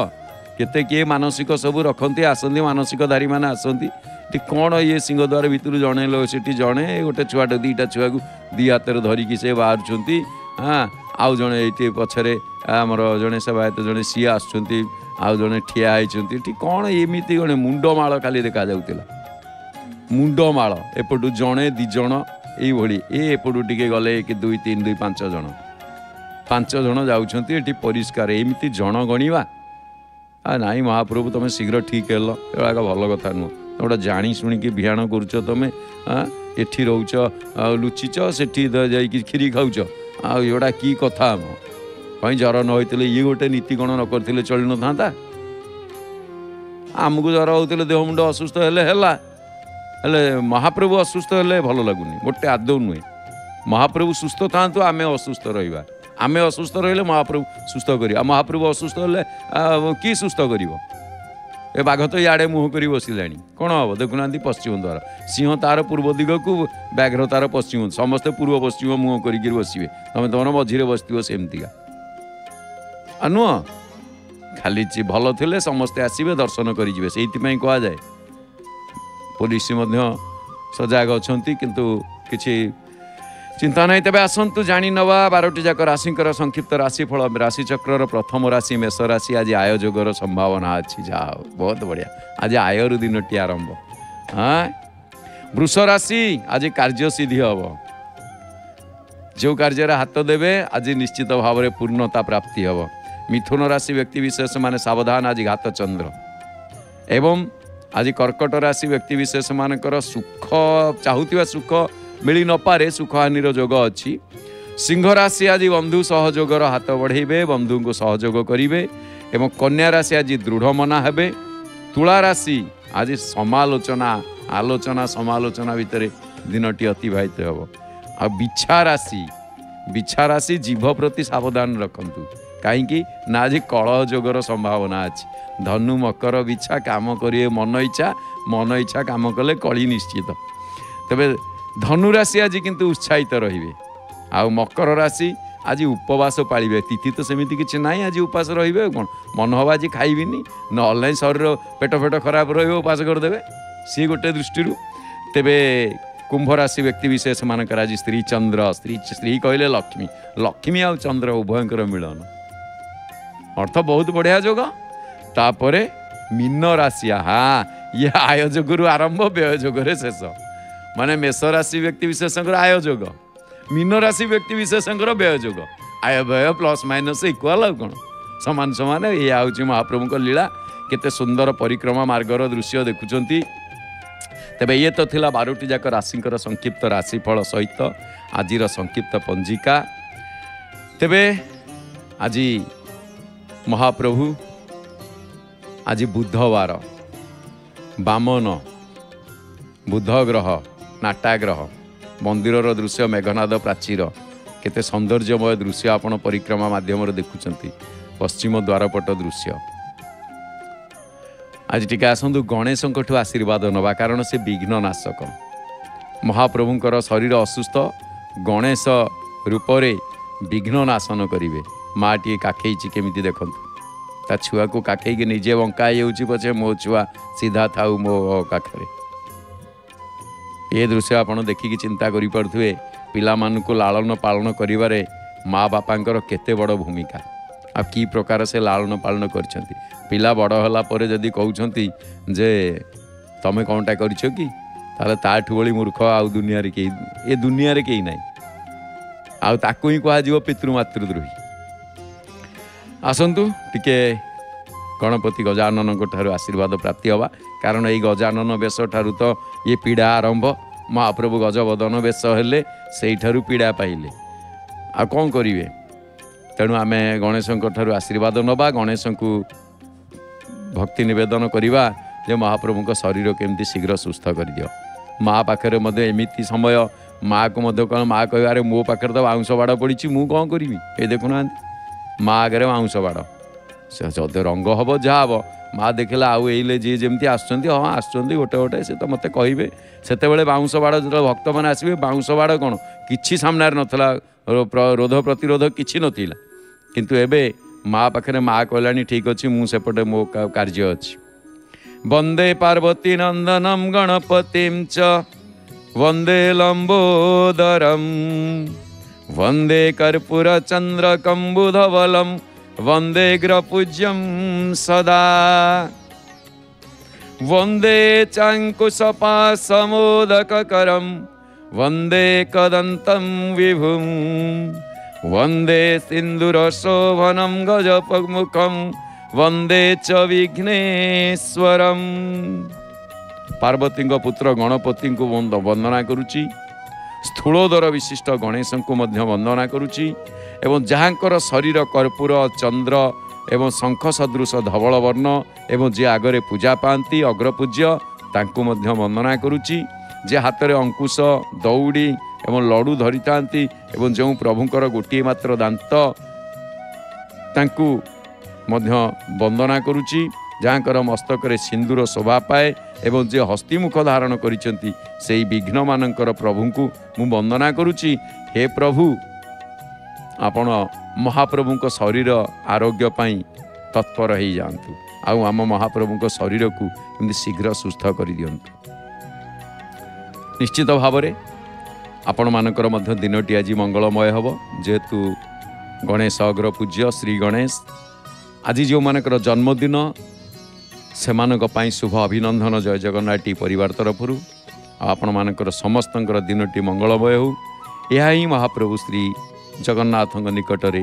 [SPEAKER 1] କେତେ କିଏ ମାନସିକ ସବୁ ରଖନ୍ତି ଆସନ୍ତି ମାନସିକଧାରୀ ମାନେ ଆସନ୍ତି। ଏଠି କ'ଣ ଇଏ ସିଂହଦ୍ୱାର ଭିତରୁ ଜଣେ ଲୋ ସେଠି ଜଣେ ଗୋଟେ ଛୁଆଟେ ଦୁଇଟା ଛୁଆକୁ ଦୁଇ ହାତରେ ଧରିକି ସେ ବାହାରୁଛନ୍ତି ହଁ ଆଉ ଜଣେ ଏଇଠି ପଛରେ ଆମର ଜଣେ ସେବାୟତ ଜଣେ ସିଏ ଆସୁଛନ୍ତି ଆଉ ଜଣେ ଠିଆ ହେଇଛନ୍ତି। ଏଠି କ'ଣ ଏମିତି ଜଣେ ମୁଣ୍ଡମାଳ ଖାଲି ଦେଖାଯାଉଥିଲା। ମୁଣ୍ଡମାଳ ଏପଟୁ ଜଣେ ଦୁଇ ଜଣ ଏଇଭଳି। ଏ ଏପଟୁ ଟିକେ ଗଲେ ଏକ ଦୁଇ ତିନି ଦୁଇ ପାଞ୍ଚ ଜଣ। ପାଞ୍ଚ ଜଣ ଯାଉଛନ୍ତି ଏଠି ପରିଷ୍କାର। ଏମିତି ଜଣ ଗଣିବା। ଆ ନାଇଁ ମହାପ୍ରଭୁ ତମେ ଶୀଘ୍ର ଠିକ୍ ହେଲ। ଏଗୁଡ଼ାକ ଭଲ କଥା ନୁହଁ। ଗୋଟେ ଜାଣି ଶୁଣିକି ବିହାଣ କରୁଛ ତମେ ଆଁ, ଏଠି ରହୁଛ ଆଉ ଲୁଚିଛ ସେଠି ଦ- ଯାଇକି କ୍ଷୀରି ଖାଉଛ ଆଉ ଏଗୁଡ଼ା କି କଥା ଆମ ପାଇଁ ଜ୍ୱର ନ ହୋଇଥିଲେ ଇଏ ଗୋଟେ ନୀତି କ'ଣ ନ କରିଥିଲେ ଚଳିନଥାନ୍ତା ଆମକୁ ଜ୍ୱର ହେଉଥିଲେ ଦେହ ମୁଣ୍ଡ ଅସୁସ୍ଥ ହେଲେ ହେଲା ହେଲେ ମହାପ୍ରଭୁ ଅସୁସ୍ଥ ହେଲେ ଭଲ ଲାଗୁନି ଗୋଟେ ଆଦୌ ନୁହେଁ। ମହାପ୍ରଭୁ ସୁସ୍ଥ ଥାଆନ୍ତୁ ଆମେ ଅସୁସ୍ଥ ରହିବା। ଆମେ ଅସୁସ୍ଥ ରହିଲେ ମହାପ୍ରଭୁ ସୁସ୍ଥ କରିବ। ଆଉ ମହାପ୍ରଭୁ ଅସୁସ୍ଥ ହେଲେ ଆଉ କି ସୁସ୍ଥ କରିବ? ଏ ବାଘ ତ ଇଆଡ଼େ ମୁହଁ କରି ବସିଲାଣି। କ'ଣ ହବ? ଦେଖୁନାହାନ୍ତି ପଶ୍ଚିମ ଦ୍ୱାର। ସିଂହ ତାର ପୂର୍ବ ଦିଗକୁ ବ୍ୟାଘ୍ର ତାର ପଶ୍ଚିମ ସମସ୍ତେ ପୂର୍ବ ପଶ୍ଚିମ ମୁହଁ କରିକି ବସିବେ। ତମେ ତମର ମଝିରେ ବସିଥିବ ସେମିତିକା। ଆଉ ନୁହଁ? ଖାଲି ଭଲ ଥିଲେ ସମସ୍ତେ ଆସିବେ ଦର୍ଶନ କରିଯିବେ। ସେଇଥିପାଇଁ କୁହାଯାଏ। ପୋଲିସ ମଧ୍ୟ ସଜାଗ ଅଛନ୍ତି କିନ୍ତୁ କିଛି ଚିନ୍ତା ନାହିଁ ତେବେ ଆସନ୍ତୁ ଜାଣିନେବା ବାରଟି ଯାକ ରାଶିଙ୍କର ସଂକ୍ଷିପ୍ତ ରାଶିଫଳ ରାଶିଚକ୍ରର ପ୍ରଥମ ରାଶି ମେଷ ରାଶି ଆଜି ଆୟ ଯୋଗର ସମ୍ଭାବନା ଅଛି ଯାହା ହଉ ବହୁତ ବଢ଼ିଆ। ଆଜି ଆୟରୁ ଦିନଟି ଆରମ୍ଭ। ହଁ ବୃଷ ରାଶି ଆଜି କାର୍ଯ୍ୟସିଦ୍ଧି ହେବ। ଯେଉଁ କାର୍ଯ୍ୟରେ ହାତ ଦେବେ ଆଜି ନିଶ୍ଚିତ ଭାବରେ ପୂର୍ଣ୍ଣତା ପ୍ରାପ୍ତି ହେବ। ମିଥୁନ ରାଶି ବ୍ୟକ୍ତିବିଶେଷ ମାନେ ସାବଧାନ ଆଜି ଘାତ ଚନ୍ଦ୍ର ଏବଂ ଆଜି କର୍କଟ ରାଶି ବ୍ୟକ୍ତିବିଶେଷ ମାନଙ୍କର ସୁଖ ଚାହୁଁଥିବା ସୁଖ ମିଳି ନପାରେ ସୁଖହାନିର ଯୋଗ ଅଛି। ସିଂହ ରାଶି ଆଜି ବନ୍ଧୁ ସହଯୋଗର ହାତ ବଢ଼େଇବେ ବନ୍ଧୁଙ୍କୁ ସହଯୋଗ କରିବେ ଏବଂ କନ୍ୟା ରାଶି ଆଜି ଦୃଢ଼ ମନା ହେବେ। ତୁଳା ରାଶି ଆଜି ସମାଲୋଚନା ଆଲୋଚନା ସମାଲୋଚନା ଭିତରେ ଦିନଟି ଅତିବାହିତ ହେବ। ଆଉ ବିଛା ରାଶି ବିଛା ରାଶି ଜୀଭ ପ୍ରତି ସାବଧାନ ରଖନ୍ତୁ। କାହିଁକି? ନା ଆଜି କଳହ ଯୋଗର ସମ୍ଭାବନା ଅଛି। ଧନୁ ମକର ବିଛା କାମ କରିବେ ମନ ଇଚ୍ଛା ମନ ଇଚ୍ଛା କାମ କଲେ କଳି ନିଶ୍ଚିତ। ତେବେ ଧନୁ ରାଶି ଆଜି କିନ୍ତୁ ଉତ୍ସାହିତ ରହିବେ। ଆଉ ମକର ରାଶି ଆଜି ଉପବାସ ପାଳିବେ। ତିଥି ତ ସେମିତି କିଛି ନାହିଁ ଆଜି ଉପାସ ରହିବେ ଆଉ କ'ଣ? ମନ ହବ ଆଜି ଖାଇବିନି ନହେଲେ ନାହିଁ ଶରୀର ପେଟ ଫେଟ ଖରାପ ରହିବ ଉପାସ କରିଦେବେ। ସିଏ ଗୋଟେ ଦୃଷ୍ଟିରୁ। ତେବେ କୁମ୍ଭ ରାଶି ବ୍ୟକ୍ତିବିଶେଷ ମାନଙ୍କର ଆଜି ସ୍ତ୍ରୀ ଚନ୍ଦ୍ର ସ୍ତ୍ରୀ ସ୍ତ୍ରୀ କହିଲେ ଲକ୍ଷ୍ମୀ। ଲକ୍ଷ୍ମୀ ଆଉ ଚନ୍ଦ୍ର ଉଭୟଙ୍କର ମିଳନ। ଅର୍ଥ ବହୁତ ବଢ଼ିଆ ଯୋଗ। ତାପରେ ମୀନ ରାଶି ହଁ ଇଏ ଆୟ ଯୋଗରୁ ଆରମ୍ଭ ବ୍ୟୟ ଯୋଗରେ ଶେଷ। ମାନେ ମେଷ ରାଶି ବ୍ୟକ୍ତି ବିଶେଷଙ୍କର ଆୟ ଯୋଗ ମୀନ ରାଶି ବ୍ୟକ୍ତି ବିଶେଷଙ୍କର ବ୍ୟୟ ଯୋଗ। ଆୟ ବ୍ୟୟ ପ୍ଲସ୍ ମାଇନସ୍ ଇକ୍ୱାଲ୍ ଆଉ କ'ଣ? ସମାନ ସମାନ ଏଇଆ ହେଉଛି ମହାପ୍ରଭୁଙ୍କ ଲୀଳା। କେତେ ସୁନ୍ଦର ପରିକ୍ରମା ମାର୍ଗର ଦୃଶ୍ୟ ଦେଖୁଛନ୍ତି। ତେବେ ଇଏ ତ ଥିଲା ବାରଟି ଯାକ ରାଶିଙ୍କର ସଂକ୍ଷିପ୍ତ ରାଶିଫଳ ସହିତ ଆଜିର ସଂକ୍ଷିପ୍ତ ପଞ୍ଜିକା। ତେବେ ଆଜି ମହାପ୍ରଭୁ ଆଜି ବୁଧବାର ବାମନ ବୁଧ ଗ୍ରହ ନାଟା ଗ୍ରହ ମନ୍ଦିରର ଦୃଶ୍ୟ ମେଘନାଦ ପ୍ରାଚୀର କେତେ ସୌନ୍ଦର୍ଯ୍ୟମୟ ଦୃଶ୍ୟ ଆପଣ ପରିକ୍ରମା ମାଧ୍ୟମରେ ଦେଖୁଛନ୍ତି ପଶ୍ଚିମ ଦ୍ୱାରପଟ ଦୃଶ୍ୟ ଆଜି ଟିକେ ଆସନ୍ତୁ ଗଣେଶଙ୍କଠୁ ଆଶୀର୍ବାଦ ନେବା କାରଣ ସେ ବିଘ୍ନ ନାଶକ ମହାପ୍ରଭୁଙ୍କର ଶରୀର ଅସୁସ୍ଥ ଗଣେଶ ରୂପରେ ବିଘ୍ନ ନାଶନ କରିବେ ମା ଟିଏ କାଖେଇଛି କେମିତି ଦେଖନ୍ତୁ ତା ଛୁଆକୁ କାଖେଇକି ନିଜେ ବଙ୍କା ହେଇଯାଉଛି ପଛେ ମୋ ଛୁଆ ସିଧା ଥାଉ ମୋ ପାଖରେ ଏ ଦୃଶ୍ୟ ଆପଣ ଦେଖିକି ଚିନ୍ତା କରିପାରୁଥିବେ। ପିଲାମାନଙ୍କୁ ଲାଳନ ପାଳନ କରିବାରେ ମା ବାପାଙ୍କର କେତେ ବଡ଼ ଭୂମିକା। ଆଉ କି ପ୍ରକାର ସେ ଲାଳନ ପାଳନ କରିଛନ୍ତି। ପିଲା ବଡ଼ ହେଲା ପରେ ଯଦି କହୁଛନ୍ତି ଯେ ତମେ କ'ଣଟା କରିଛ କି? ତାହେଲେ ତାଠୁ ଭଳି ମୂର୍ଖ ଆଉ ଦୁନିଆରେ କେହି ଏ ଦୁନିଆରେ କେହି ନାହିଁ। ଆଉ ତାକୁ ହିଁ କୁହାଯିବ ପିତୃମାତୃଦ୍ରୋହୀ ଆସନ୍ତୁ ଟିକେ ଗଣପତି ଗଜାନନଙ୍କ ଠାରୁ ଆଶୀର୍ବାଦ ପ୍ରାପ୍ତି ହେବା କାରଣ ଏଇ ଗଜାନନ ବେଶ ଠାରୁ ତ ଇଏ ପୀଡ଼ା ଆରମ୍ଭ ମହାପ୍ରଭୁ ଗଜବଦନ ବେଶ ହେଲେ ସେଇଠାରୁ ପୀଡ଼ା ପାଇଲେ ଆଉ କ'ଣ କରିବେ ତେଣୁ ଆମେ ଗଣେଶଙ୍କ ଠାରୁ ଆଶୀର୍ବାଦ ନେବା ଗଣେଶଙ୍କୁ ଭକ୍ତି ନିବେଦନ କରିବା ଯେ ମହାପ୍ରଭୁଙ୍କ ଶରୀର କେମିତି ଶୀଘ୍ର ସୁସ୍ଥ କରିଦିଅ। ମା ପାଖରେ ମଧ୍ୟ ଏମିତି ସମୟ ମାଆକୁ ମଧ୍ୟ କ'ଣ ମା କହିବାରେ ମୋ ପାଖରେ ତ ବାଉଁଶ ବାଡ଼ ପଡ଼ିଛି ମୁଁ କ'ଣ କରିବି? ଏ ଦେଖୁନାହାନ୍ତି। ମା ଆଗରେ ବାଉଁଶ ବାଡ଼। ସେ ଯଦି ରଙ୍ଗ ହେବ ଯାହା ହେବ ମା ଦେଖିଲା ଆଉ ଏଇଲେ ଯିଏ ଯେମିତି ଆସୁଛନ୍ତି ହଁ ଆସୁଛନ୍ତି ଗୋଟେ ଗୋଟେ ସେ ତ ମୋତେ କହିବେ ସେତେବେଳେ ବାଉଁଶ ବାଡ଼ ଯେତେବେଳେ ଭକ୍ତମାନେ ଆସିବେ ବାଉଁଶ ବାଡ଼ କ'ଣ କିଛି ସାମ୍ନାରେ ନଥିଲା ରୋ- ପ୍ର- ରୋଧ ପ୍ରତିରୋଧ କିଛି ନଥିଲା କିନ୍ତୁ ଏବେ ମା ପାଖରେ ମା କହିଲାଣି ଠିକ୍ ଅଛି ମୁଁ ସେପଟେ ମୋ କା- କାର୍ଯ୍ୟ ଅଛି ବନ୍ଦେ ପାର୍ବତୀ ନନ୍ଦନମ ଗଣପତିಂ ଚ वन्दे लम्बोदरं वन्दे कर्पूरचन्द्रकम्बुधवलं वन्दे ग्रपूज्यं सदा वन्दे चाङ्कुशपासमोदककरं वन्दे कदन्तं विभुं वन्दे सिन्दुरशोभनं गजपमुखं वन्दे च विघ्नेश्वरम् ପାର୍ବତୀଙ୍କ ପୁତ୍ର ଗଣପତିଙ୍କୁ ବନ୍ଦ ବନ୍ଦନା କରୁଛି ସ୍ଥୂଳୋଦର ବିଶିଷ୍ଟ ଗଣେଶଙ୍କୁ ମଧ୍ୟ ବନ୍ଦନା କରୁଛି ଏବଂ ଯାହାଙ୍କର ଶରୀର କର୍ପୂର ଚନ୍ଦ୍ର ଏବଂ ଶଙ୍ଖ ସଦୃଶ ଧବଳ ବର୍ଣ୍ଣ ଏବଂ ଯିଏ ଆଗରେ ପୂଜା ପାଆନ୍ତି ଅଗ୍ରପୂଜ୍ୟ ତାଙ୍କୁ ମଧ୍ୟ ବନ୍ଦନା କରୁଛି। ଯେ ହାତରେ ଅଙ୍କୁଶ ଦଉଡ଼ି ଏବଂ ଲଡ଼ୁ ଧରିଥାନ୍ତି ଏବଂ ଯେଉଁ ପ୍ରଭୁଙ୍କର ଗୋଟିଏ ମାତ୍ର ଦାନ୍ତ ତାଙ୍କୁ ମଧ୍ୟ ବନ୍ଦନା କରୁଛି। ଯାହାଙ୍କର ମସ୍ତକରେ ସିନ୍ଦୁର ଶୋଭା ପାଏ ଏବଂ ଯିଏ ହସ୍ତିମୁଖ ଧାରଣ କରିଛନ୍ତି ସେହି ବିଘ୍ନମାନଙ୍କର ପ୍ରଭୁଙ୍କୁ ମୁଁ ବନ୍ଦନା କରୁଛି। ହେ ପ୍ରଭୁ ଆପଣ ମହାପ୍ରଭୁଙ୍କ ଶରୀର ଆରୋଗ୍ୟ ପାଇଁ ତତ୍ପର ହେଇଯାଆନ୍ତୁ। ଆଉ ଆମ ମହାପ୍ରଭୁଙ୍କ ଶରୀରକୁ ଏମିତି ଶୀଘ୍ର ସୁସ୍ଥ କରିଦିଅନ୍ତୁ। ନିଶ୍ଚିତ ଭାବରେ ଆପଣମାନଙ୍କର ମଧ୍ୟ ଦିନଟି ଆଜି ମଙ୍ଗଳମୟ ହେବ। ଯେହେତୁ ଗଣେଶ ଅଗ୍ର ପୂଜ୍ୟ ଶ୍ରୀ ଗଣେଶ ଆଜି ଯେଉଁମାନଙ୍କର ଜନ୍ମଦିନ ସେମାନଙ୍କ ପାଇଁ ଶୁଭ ଅଭିନନ୍ଦନ ଜୟ ଜଗନ୍ନାଥ ପରିବାର ତରଫରୁ। ଆଉ ଆପଣମାନଙ୍କର ସମସ୍ତଙ୍କର ଦିନଟି ମଙ୍ଗଳମୟ ହେଉ। ଏହା ହିଁ ମହାପ୍ରଭୁ ଶ୍ରୀ ଜଗନ୍ନାଥଙ୍କ ନିକଟରେ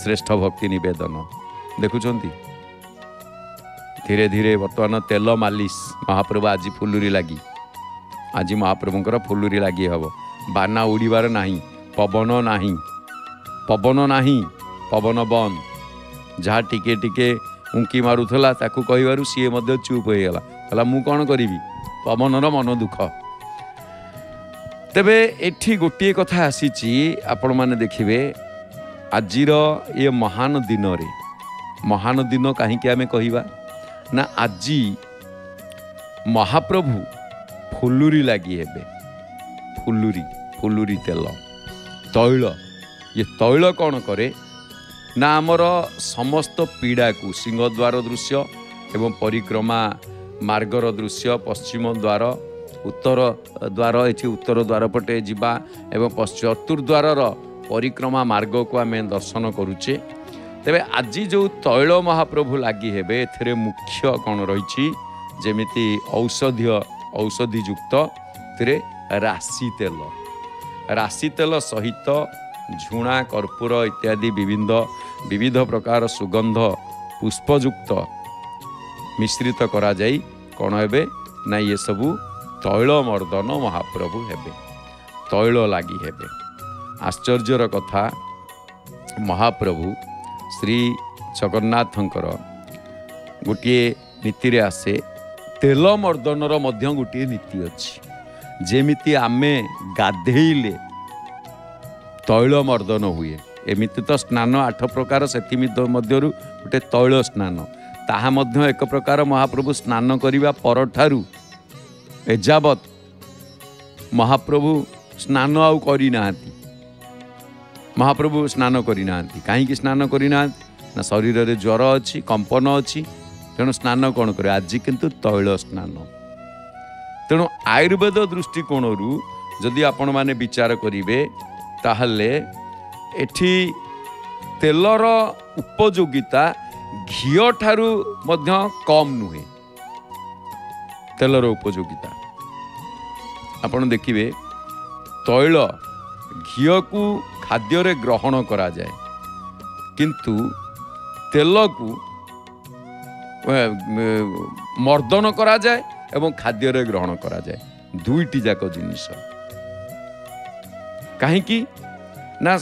[SPEAKER 1] ଶ୍ରେଷ୍ଠ ଭକ୍ତି ନିବେଦନ। ଦେଖୁଛନ୍ତି? ଧୀରେ ଧୀରେ ବର୍ତ୍ତମାନ ତେଲ ମାଲିସ ମହାପ୍ରଭୁ ଆଜି ଫୁଲୁରି ଲାଗି। ଆଜି ମହାପ୍ରଭୁଙ୍କର ଫୁଲୁରି ଲାଗି ହେବ। ବାନା ଉଡ଼ିବାର ନାହିଁ ପବନ ନାହିଁ ପବନ ନାହିଁ ପବନ ବନ୍ଦ। ଯାହା ଟିକେ ଟିକେ ଉଙ୍କି ମାରୁଥିଲା ତାକୁ କହିବାରୁ ସିଏ ମଧ୍ୟ ଚୁପ୍ ହୋଇଗଲା। କହିଲା ମୁଁ କ'ଣ କରିବି? ପବନର ମନ ଦୁଃଖ। ତେବେ ଏଠି ଗୋଟିଏ କଥା ଆସିଛି ଆପଣମାନେ ଦେଖିବେ ଆଜିର ଏ ମହାନ ଦିନରେ ମହାନ ଦିନ କାହିଁକି ଆମେ କହିବା? ନା ଆଜି ମହାପ୍ରଭୁ ଫୁଲୁରି ଲାଗି ହେବେ। ଫୁଲୁରି ଫୁଲୁରି ତେଲ ତୈଳ। ଇଏ ତୈଳ କ'ଣ କରେ? ନା ଆମର ସମସ୍ତ ପୀଡ଼ାକୁ ସିଂହଦ୍ୱାର ଦୃଶ୍ୟ ଏବଂ ପରିକ୍ରମା ମାର୍ଗର ଦୃଶ୍ୟ ପଶ୍ଚିମ ଦ୍ୱାର ଉତ୍ତର ଦ୍ୱାର ଏଠି ଉତ୍ତର ଦ୍ୱାର ପଟେ ଯିବା ଏବଂ ପଶ୍ଚ ଚତୁର୍ଦ୍ୱାରର ପରିକ୍ରମା ମାର୍ଗକୁ ଆମେ ଦର୍ଶନ କରୁଛେ। ତେବେ ଆଜି ଯେଉଁ ତୈଳ ମହାପ୍ରଭୁ ଲାଗି ହେବେ ଏଥିରେ ମୁଖ୍ୟ କ'ଣ ରହିଛି? ଯେମିତି ଔଷଧୀୟ ଔଷଧିଯୁକ୍ତ ଏଥିରେ ରାଶି ତେଲ। ରାଶି ତେଲ ସହିତ ଝୁଣା କର୍ପୂର ଇତ୍ୟାଦି ବିଭିନ୍ନ ବିବିଧ ପ୍ରକାର ସୁଗନ୍ଧ ପୁଷ୍ପଯୁକ୍ତ ମିଶ୍ରିତ କରାଯାଇ କ'ଣ ହେବେ? ନା ଏସବୁ ତୈଳ ମର୍ଦ୍ଦନ ମହାପ୍ରଭୁ ହେବେ। ତୈଳ ଲାଗି ହେବେ। ଆଶ୍ଚର୍ଯ୍ୟର କଥା ମହାପ୍ରଭୁ ଶ୍ରୀ ଜଗନ୍ନାଥଙ୍କର ଗୋଟିଏ ନୀତିରେ ଆସେ। ତେଲ ମର୍ଦ୍ଦନର ମଧ୍ୟ ଗୋଟିଏ ନୀତି ଅଛି। ଯେମିତି ଆମେ ଗାଧେଇଲେ ତୈଳ ମର୍ଦ୍ଦନ ହୁଏ। ଏମିତି ତ ସ୍ନାନ ଆଠ ପ୍ରକାର ସେଥି ମଧ୍ୟରୁ ଗୋଟେ ତୈଳ ସ୍ନାନ। ତାହା ମଧ୍ୟ ଏକ ପ୍ରକାର ମହାପ୍ରଭୁ ସ୍ନାନ କରିବା ପରଠାରୁ ଏଯାବତ୍ ମହାପ୍ରଭୁ ସ୍ନାନ ଆଉ କରିନାହାନ୍ତି। ମହାପ୍ରଭୁ ସ୍ନାନ କରିନାହାନ୍ତି। କାହିଁକି ସ୍ନାନ କରିନାହାନ୍ତି? ନା ଶରୀରରେ ଜ୍ୱର ଅଛି କମ୍ପନ ଅଛି ତେଣୁ ସ୍ନାନ କ'ଣ କରିବେ? ଆଜି କିନ୍ତୁ ତୈଳ ସ୍ନାନ। ତେଣୁ ଆୟୁର୍ବେଦ ଦୃଷ୍ଟିକୋଣରୁ ଯଦି ଆପଣମାନେ ବିଚାର କରିବେ ତାହେଲେ ଏଠି ତେଲର ଉପଯୋଗିତା ଘିଅ ଠାରୁ ମଧ୍ୟ କମ୍ ନୁହେଁ। ତେଲର ଉପଯୋଗିତା ଆପଣ ଦେଖିବେ ତୈଳ ଘିଅକୁ ଖାଦ୍ୟରେ ଗ୍ରହଣ କରାଯାଏ କିନ୍ତୁ ତେଲକୁ ଏ, ଏ, ମର୍ଦ୍ଦନ କରାଯାଏ ଏବଂ ଖାଦ୍ୟରେ ଗ୍ରହଣ କରାଯାଏ ଦୁଇଟି ଯାକ ଜିନିଷ କାହିଁକି ନା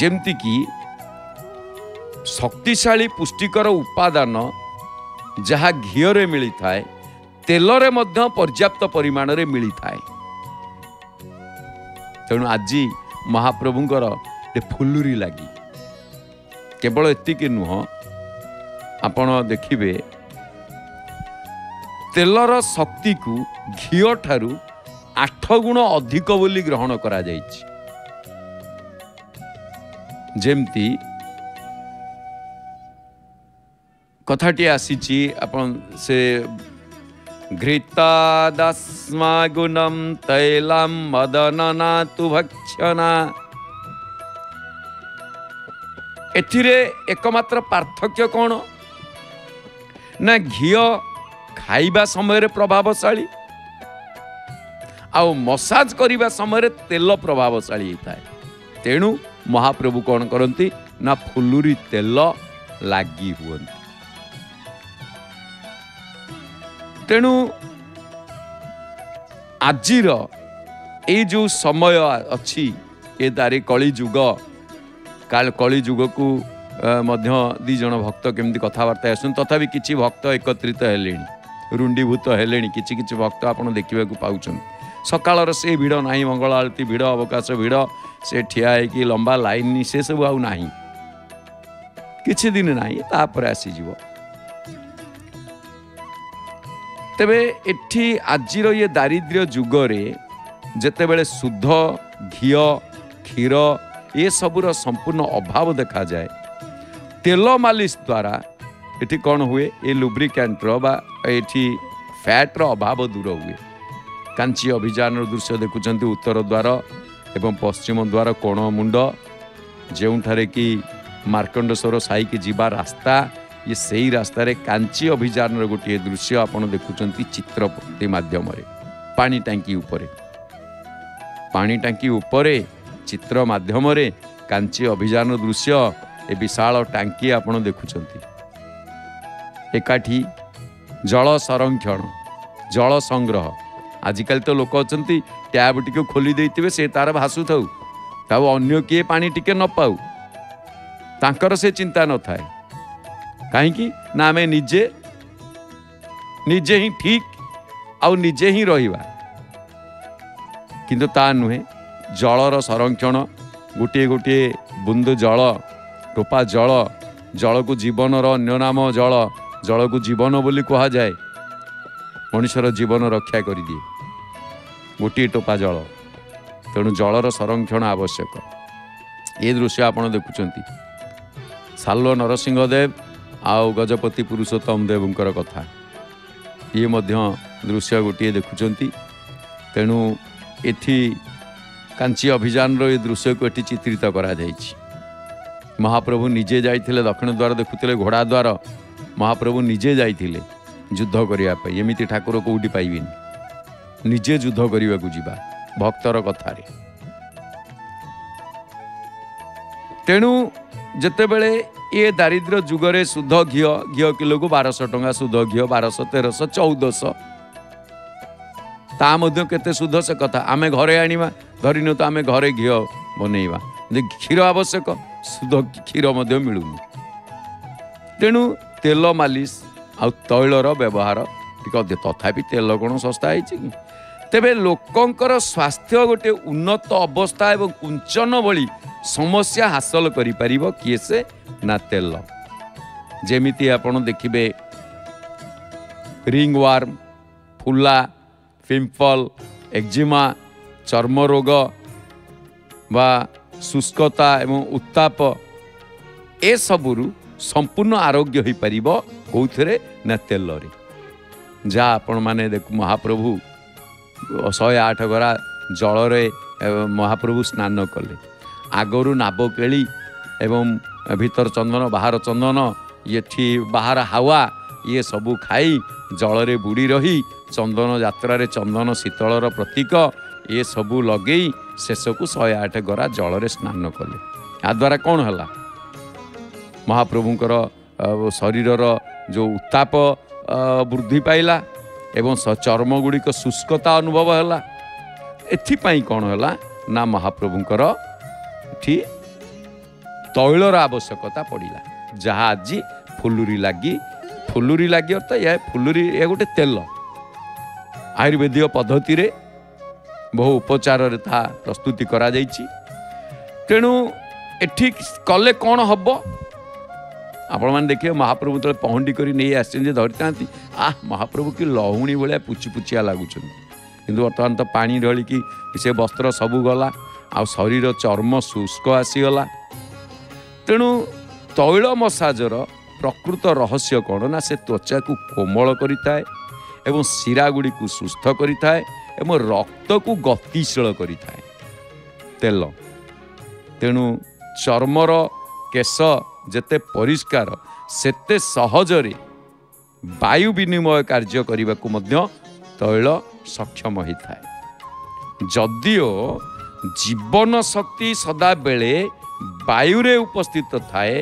[SPEAKER 1] ଯେମିତିକି ଶକ୍ତିଶାଳୀ ପୁଷ୍ଟିକର ଉପାଦାନ ଯାହା ଘିଅରେ ମିଳିଥାଏ ତେଲରେ ମଧ୍ୟ ପର୍ଯ୍ୟାପ୍ତ ପରିମାଣରେ ମିଳିଥାଏ। ତେଣୁ ଆଜି ମହାପ୍ରଭୁଙ୍କର ଫୁଲୁରି ଲାଗି। କେବଳ ଏତିକି ନୁହଁ ଆପଣ ଦେଖିବେ ତେଲର ଶକ୍ତିକୁ ଘିଅ ଠାରୁ ଆଠ ଗୁଣ ଅଧିକ ବୋଲି ଗ୍ରହଣ କରାଯାଇଛି। ଯେମିତି କଥାଟିଏ ଆସିଛି ଆପଣ ସେ ଘୃତାଦସ୍ମା ଗୁଣମ୍ ତୈଲମ୍ ମଦନନା ତୁ ଭକ୍ଷନା ଏଥିରେ ଏକମାତ୍ର ପାର୍ଥକ୍ୟ କ'ଣ ନା ଘିଅ ଖାଇବା ସମୟରେ ପ୍ରଭାବଶାଳୀ ଆଉ ମସାଜ କରିବା ସମୟରେ ତେଲ ପ୍ରଭାବଶାଳୀ ହେଇଥାଏ। ତେଣୁ ମହାପ୍ରଭୁ କ'ଣ କରନ୍ତି? ନା ଫୁଲୁରି ତେଲ ଲାଗି ହୁଅନ୍ତି। ତେଣୁ ଆଜିର ଏଇ ଯେଉଁ ସମୟ ଅଛି ଏ ତାରି କଳି ଯୁଗ କାଳ କଳି ଯୁଗକୁ ଅ, ମଧ୍ୟ ଦୁଇ ଜଣ ଭକ୍ତ କେମିତି କଥାବାର୍ତ୍ତା ଆସୁଛନ୍ତି ତଥାପି କିଛି ଭକ୍ତ ଏକତ୍ରିତ ହେଲେଣି ରୁଣ୍ଡୀଭୂତ ହେଲେଣି କିଛି କିଛି ଭକ୍ତ ଆପଣ ଦେଖିବାକୁ ପାଉଛନ୍ତି। ସକାଳର ସେ ଭିଡ଼ ନାହିଁ ମଙ୍ଗଳ ଆଳତୀ ଭିଡ଼ ଅବକାଶ ଭିଡ଼ ସେ ଠିଆ ହେଇକି ଲମ୍ବା ଲାଇନ୍ ସେସବୁ ଆଉ ନାହିଁ। କିଛି ଦିନ ନାହିଁ ତାପରେ ଆସିଯିବ। ତେବେ ଏଠି ଆଜିର ଇଏ ଦାରିଦ୍ର୍ୟ ଯୁଗରେ ଯେତେବେଳେ ଶୁଦ୍ଧ ଘିଅ କ୍ଷୀର ଏସବୁର ସମ୍ପୂର୍ଣ୍ଣ ଅଭାବ ଦେଖାଯାଏ ତେଲ ମାଲିସ ଦ୍ୱାରା ଏଠି କ'ଣ ହୁଏ? ଏ ଲୁବ୍ରିକ୍ୟାଣ୍ଟର ବା ଏଠି ଫ୍ୟାଟ୍ର ଅଭାବ ଦୂର ହୁଏ। କାଞ୍ଚି ଅଭିଯାନର ଦୃଶ୍ୟ ଦେଖୁଛନ୍ତି ଉତ୍ତର ଦ୍ୱାର ଏବଂ ପଶ୍ଚିମ ଦ୍ୱାର କୋଣ ମୁଣ୍ଡ ଯେଉଁଠାରେ କି ମାର୍କଣ୍ଡେଶ୍ୱର ସାଇକି ଯିବା ରାସ୍ତା ଇଏ ସେଇ ରାସ୍ତାରେ କାଞ୍ଚି ଅଭିଯାନର ଗୋଟିଏ ଦୃଶ୍ୟ ଆପଣ ଦେଖୁଛନ୍ତି ଚିତ୍ରପତି ମାଧ୍ୟମରେ ପାଣି ଟାଙ୍କି ଉପରେ ପାଣି ଟାଙ୍କି ଉପରେ ଚିତ୍ର ମାଧ୍ୟମରେ କାଞ୍ଚି ଅଭିଯାନ ଦୃଶ୍ୟ ଏ ବିଶାଳ ଟାଙ୍କି ଆପଣ ଦେଖୁଛନ୍ତି ଏକାଠି ଜଳ ସଂରକ୍ଷଣ ଜଳ ସଂଗ୍ରହ ଆଜିକାଲି ତ ଲୋକ ଅଛନ୍ତି ଟ୍ୟାବ୍ ଟିକେ ଖୋଲି ଦେଇଥିବେ ସେ ତାର ଭାସୁଥାଉ ଆଉ ଅନ୍ୟ କିଏ ପାଣି ଟିକେ ନ ପାଉ ତାଙ୍କର ସେ ଚିନ୍ତା ନଥାଏ କାହିଁକି ନା ଆମେ ନିଜେ ନିଜେ ହିଁ ଠିକ୍ ଆଉ ନିଜେ ହିଁ ରହିବା। କିନ୍ତୁ ତା ନୁହେଁ ଜଳର ସଂରକ୍ଷଣ ଗୋଟିଏ ଗୋଟିଏ ବୁନ୍ଦୁ ଜଳ ଟୋପା ଜଳ ଜଳକୁ ଜୀବନର ଅନ୍ୟ ନାମ ଜଳ ଜଳକୁ ଜୀବନ ବୋଲି କୁହାଯାଏ ମଣିଷର ଜୀବନ ରକ୍ଷା କରିଦିଏ। ଗୋଟିଏ ଟୋପା ଜଳ ତେଣୁ ଜଳର ସଂରକ୍ଷଣ ଆବଶ୍ୟକ। ଏ ଦୃଶ୍ୟ ଆପଣ ଦେଖୁଛନ୍ତି। ସାଲ୍ୱ ନରସିଂହ ଦେବ ଆଉ ଗଜପତି ପୁରୁଷୋତ୍ତମ ଦେବଙ୍କର କଥା। ଇଏ ମଧ୍ୟ ଦୃଶ୍ୟ ଗୋଟିଏ ଦେଖୁଛନ୍ତି। ତେଣୁ ଏଠି କାଞ୍ଚି ଅଭିଯାନର ଏ ଦୃଶ୍ୟକୁ ଏଠି ଚିତ୍ରିତ କରାଯାଇଛି। ମହାପ୍ରଭୁ ନିଜେ ଯାଇଥିଲେ ଦକ୍ଷିଣ ଦ୍ୱାର ଦେଖୁଥିଲେ ଘୋଡ଼ା ଦ୍ୱାର ମହାପ୍ରଭୁ ନିଜେ ଯାଇଥିଲେ ଯୁଦ୍ଧ କରିବା ପାଇଁ। ଏମିତି ଠାକୁର କେଉଁଠି ପାଇବେନି। ନିଜେ ଯୁଦ୍ଧ କରିବାକୁ ଯିବା ଭକ୍ତର କଥାରେ। ତେଣୁ ଯେତେବେଳେ ଏ ଦାରିଦ୍ର୍ୟ ଯୁଗରେ ଶୁଦ୍ଧ ଘିଅ ଘିଅ କିଲୋକୁ ବାରଶହ ଟଙ୍କା ଶୁଦ୍ଧ ଘିଅ ବାରଶହ ତେରଶହ ଚଉଦଶହ। ତା ମଧ୍ୟ କେତେ ଶୁଦ୍ଧ ସେ କଥା। ଆମେ ଘରେ ଆଣିବା ଧରିନୁ ତ ଆମେ ଘରେ ଘିଅ ବନେଇବା। କ୍ଷୀର ଆବଶ୍ୟକ ଶୁଦ୍ଧ କ୍ଷୀର ମଧ୍ୟ ମିଳୁନି। ତେଣୁ ତେଲ ମାଲିସ ଆଉ ତୈଳର ବ୍ୟବହାର ଟିକେ ଅଧିକ। ତଥାପି ତେଲ କ'ଣ ଶସ୍ତା ହେଇଛି। କି ତେବେ ଲୋକଙ୍କର ସ୍ୱାସ୍ଥ୍ୟ ଗୋଟେ ଉନ୍ନତ ଅବସ୍ଥା ଏବଂ କୁଞ୍ଚନ ଭଳି ସମସ୍ୟା ହାସଲ କରିପାରିବ କିଏ ସେ? ନା ତେଲ। ଯେମିତି ଆପଣ ଦେଖିବେ ରିଙ୍ଗ ୱାର୍ମ ଫୁଲା ପିମ୍ପଲ ଏକ୍ଜିମା ଚର୍ମ ରୋଗ ବା ଶୁଷ୍କତା ଏବଂ ଉତ୍ତାପ ଏସବୁରୁ ସମ୍ପୂର୍ଣ୍ଣ ଆରୋଗ୍ୟ ହୋଇପାରିବ କେଉଁଥିରେ? ନା ତେଲରେ। ଯାହା ଆପଣମାନେ ଦେଖୁ ମହାପ୍ରଭୁ ଶହେ ଆଠ ଗରା ଜଳରେ ମହାପ୍ରଭୁ ସ୍ନାନ କଲେ। ଆଗରୁ ନାବ କେଳି ଏବଂ ଭିତର ଚନ୍ଦନ ବାହାର ଚନ୍ଦନ ଏଠି ବାହାର ହାୱା ଇଏ ସବୁ ଖାଇ ଜଳରେ ବୁଡ଼ି ରହି ଚନ୍ଦନ ଯାତ୍ରାରେ ଚନ୍ଦନ ଶୀତଳର ପ୍ରତୀକ ଏ ସବୁ ଲଗେଇ ଶେଷକୁ ଶହେ ଆଠ ଗରା ଜଳରେ ସ୍ନାନ କଲେ। ଏହାଦ୍ୱାରା କ'ଣ ହେଲା? ମହାପ୍ରଭୁଙ୍କର ଶରୀରର ଯେଉଁ ଉତ୍ତାପ ବୃଦ୍ଧି ପାଇଲା ଏବଂ ଚର୍ମ ଗୁଡ଼ିକ ଶୁଷ୍କତା ଅନୁଭବ ହେଲା। ଏଥିପାଇଁ କ'ଣ ହେଲା? ନା ମହାପ୍ରଭୁଙ୍କର ଏଠି ତୈଳର ଆବଶ୍ୟକତା ପଡ଼ିଲା। ଯାହା ଆଜି ଫୁଲୁରି ଲାଗି ଫୁଲୁରି ଲାଗି ଅର୍ଥ ଏହା ଫୁଲୁରି ଏହା ଗୋଟେ ତେଲ। ଆୟୁର୍ବେଦିକ ପଦ୍ଧତିରେ ବହୁ ଉପଚାରରେ ତାହା ପ୍ରସ୍ତୁତି କରାଯାଇଛି। ତେଣୁ ଏଠି କଲେ କ'ଣ ହେବ? ଆପଣମାନେ ଦେଖିବେ ମହାପ୍ରଭୁ ଯେତେବେଳେ ପହଣ୍ଡି କରି ନେଇ ଆସିଛନ୍ତି ଧରିଥାନ୍ତି ଆହ ମହାପ୍ରଭୁ କି ଲହୁଣୀ ଭଳିଆ ପୁଚି ପୁଚିଆ ଲାଗୁଛନ୍ତି। କିନ୍ତୁ ବର୍ତ୍ତମାନ ତ ପାଣି ଢଳିକି ସେ ବସ୍ତ୍ର ସବୁ ଗଲା। ଆଉ ଶରୀର ଚର୍ମ ଶୁଷ୍କ ଆସିଗଲା। ତେଣୁ ତୈଳ ମସାଜର ପ୍ରକୃତ ରହସ୍ୟ କ'ଣ ନା ସେ ତ୍ୱଚାକୁ କୋମଳ କରିଥାଏ ଏବଂ ଶିରାଗୁଡ଼ିକୁ ସୁସ୍ଥ କରିଥାଏ ଏବଂ ରକ୍ତକୁ ଗତିଶୀଳ କରିଥାଏ। ତେଲ। ତେଣୁ ଚର୍ମର କେଶ ଯେତେ ପରିଷ୍କାର ସେତେ ସହଜରେ ବାୟୁ ବିନିମୟ କାର୍ଯ୍ୟ କରିବାକୁ ମଧ୍ୟ ତୈଳ ସକ୍ଷମ ହୋଇଥାଏ। ଯଦିଓ ଜୀବନ ଶକ୍ତି ସଦାବେଳେ ବାୟୁରେ ଉପସ୍ଥିତ ଥାଏ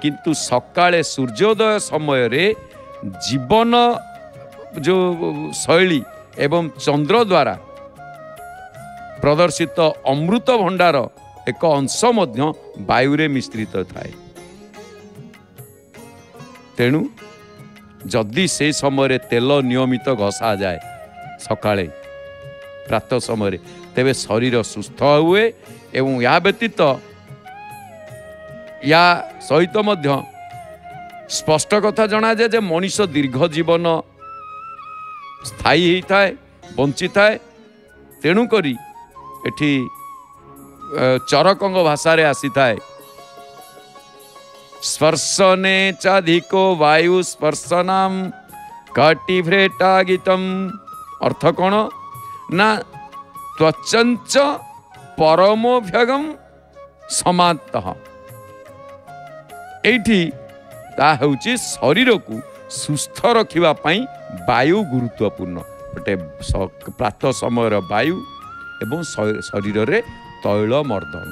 [SPEAKER 1] କିନ୍ତୁ ସକାଳେ ସୂର୍ଯ୍ୟୋଦୟ ସମୟରେ ଜୀବନ ଯେଉଁ ଶୈଳୀ ଏବଂ ଚନ୍ଦ୍ର ଦ୍ୱାରା ପ୍ରଦର୍ଶିତ ଅମୃତ ଭଣ୍ଡାର ଏକ ଅଂଶ ମଧ୍ୟ ବାୟୁରେ ମିଶ୍ରିତ ଥାଏ। ତେଣୁ ଯଦି ସେ ସମୟରେ ତେଲ ନିୟମିତ ଘଷାଯାଏ ସକାଳେ ପ୍ରାତଃ ସମୟରେ। ତେବେ ଶରୀର ସୁସ୍ଥ ହୁଏ ଏବଂ ଏହା ବ୍ୟତୀତ ୟା ସହିତ ମଧ୍ୟ ସ୍ପଷ୍ଟ କଥା ଜଣାଯାଏ ଯେ ମଣିଷ ଦୀର୍ଘ ଜୀବନ ସ୍ଥାୟୀ ହେଇଥାଏ ବଞ୍ଚିଥାଏ। ତେଣୁକରି ଏଠି ଏ, ଚରକଙ୍କ ଭାଷାରେ ଆସିଥାଏ। ସ୍ପର୍ଶନେ ଚାଧିକ ବାୟୁ ସ୍ପର୍ଶନାମ କଟିଭ୍ରେଟା ଗୀତମ। ଅର୍ଥ କ'ଣ? ନା ତ୍ୱଚଞ୍ଚ ପରମୋଭ୍ୟଗମ ସମାତଃ ଏଇଠି ତାହା ହେଉଛି ଶରୀରକୁ ସୁସ୍ଥ ରଖିବା ପାଇଁ ବାୟୁ ଗୁରୁତ୍ୱପୂର୍ଣ୍ଣ ଗୋଟେ ପ୍ରାତଃ ସମୟର ବାୟୁ ଏବଂ ଶରୀରରେ ତୈଳ ମର୍ଦ୍ଦନ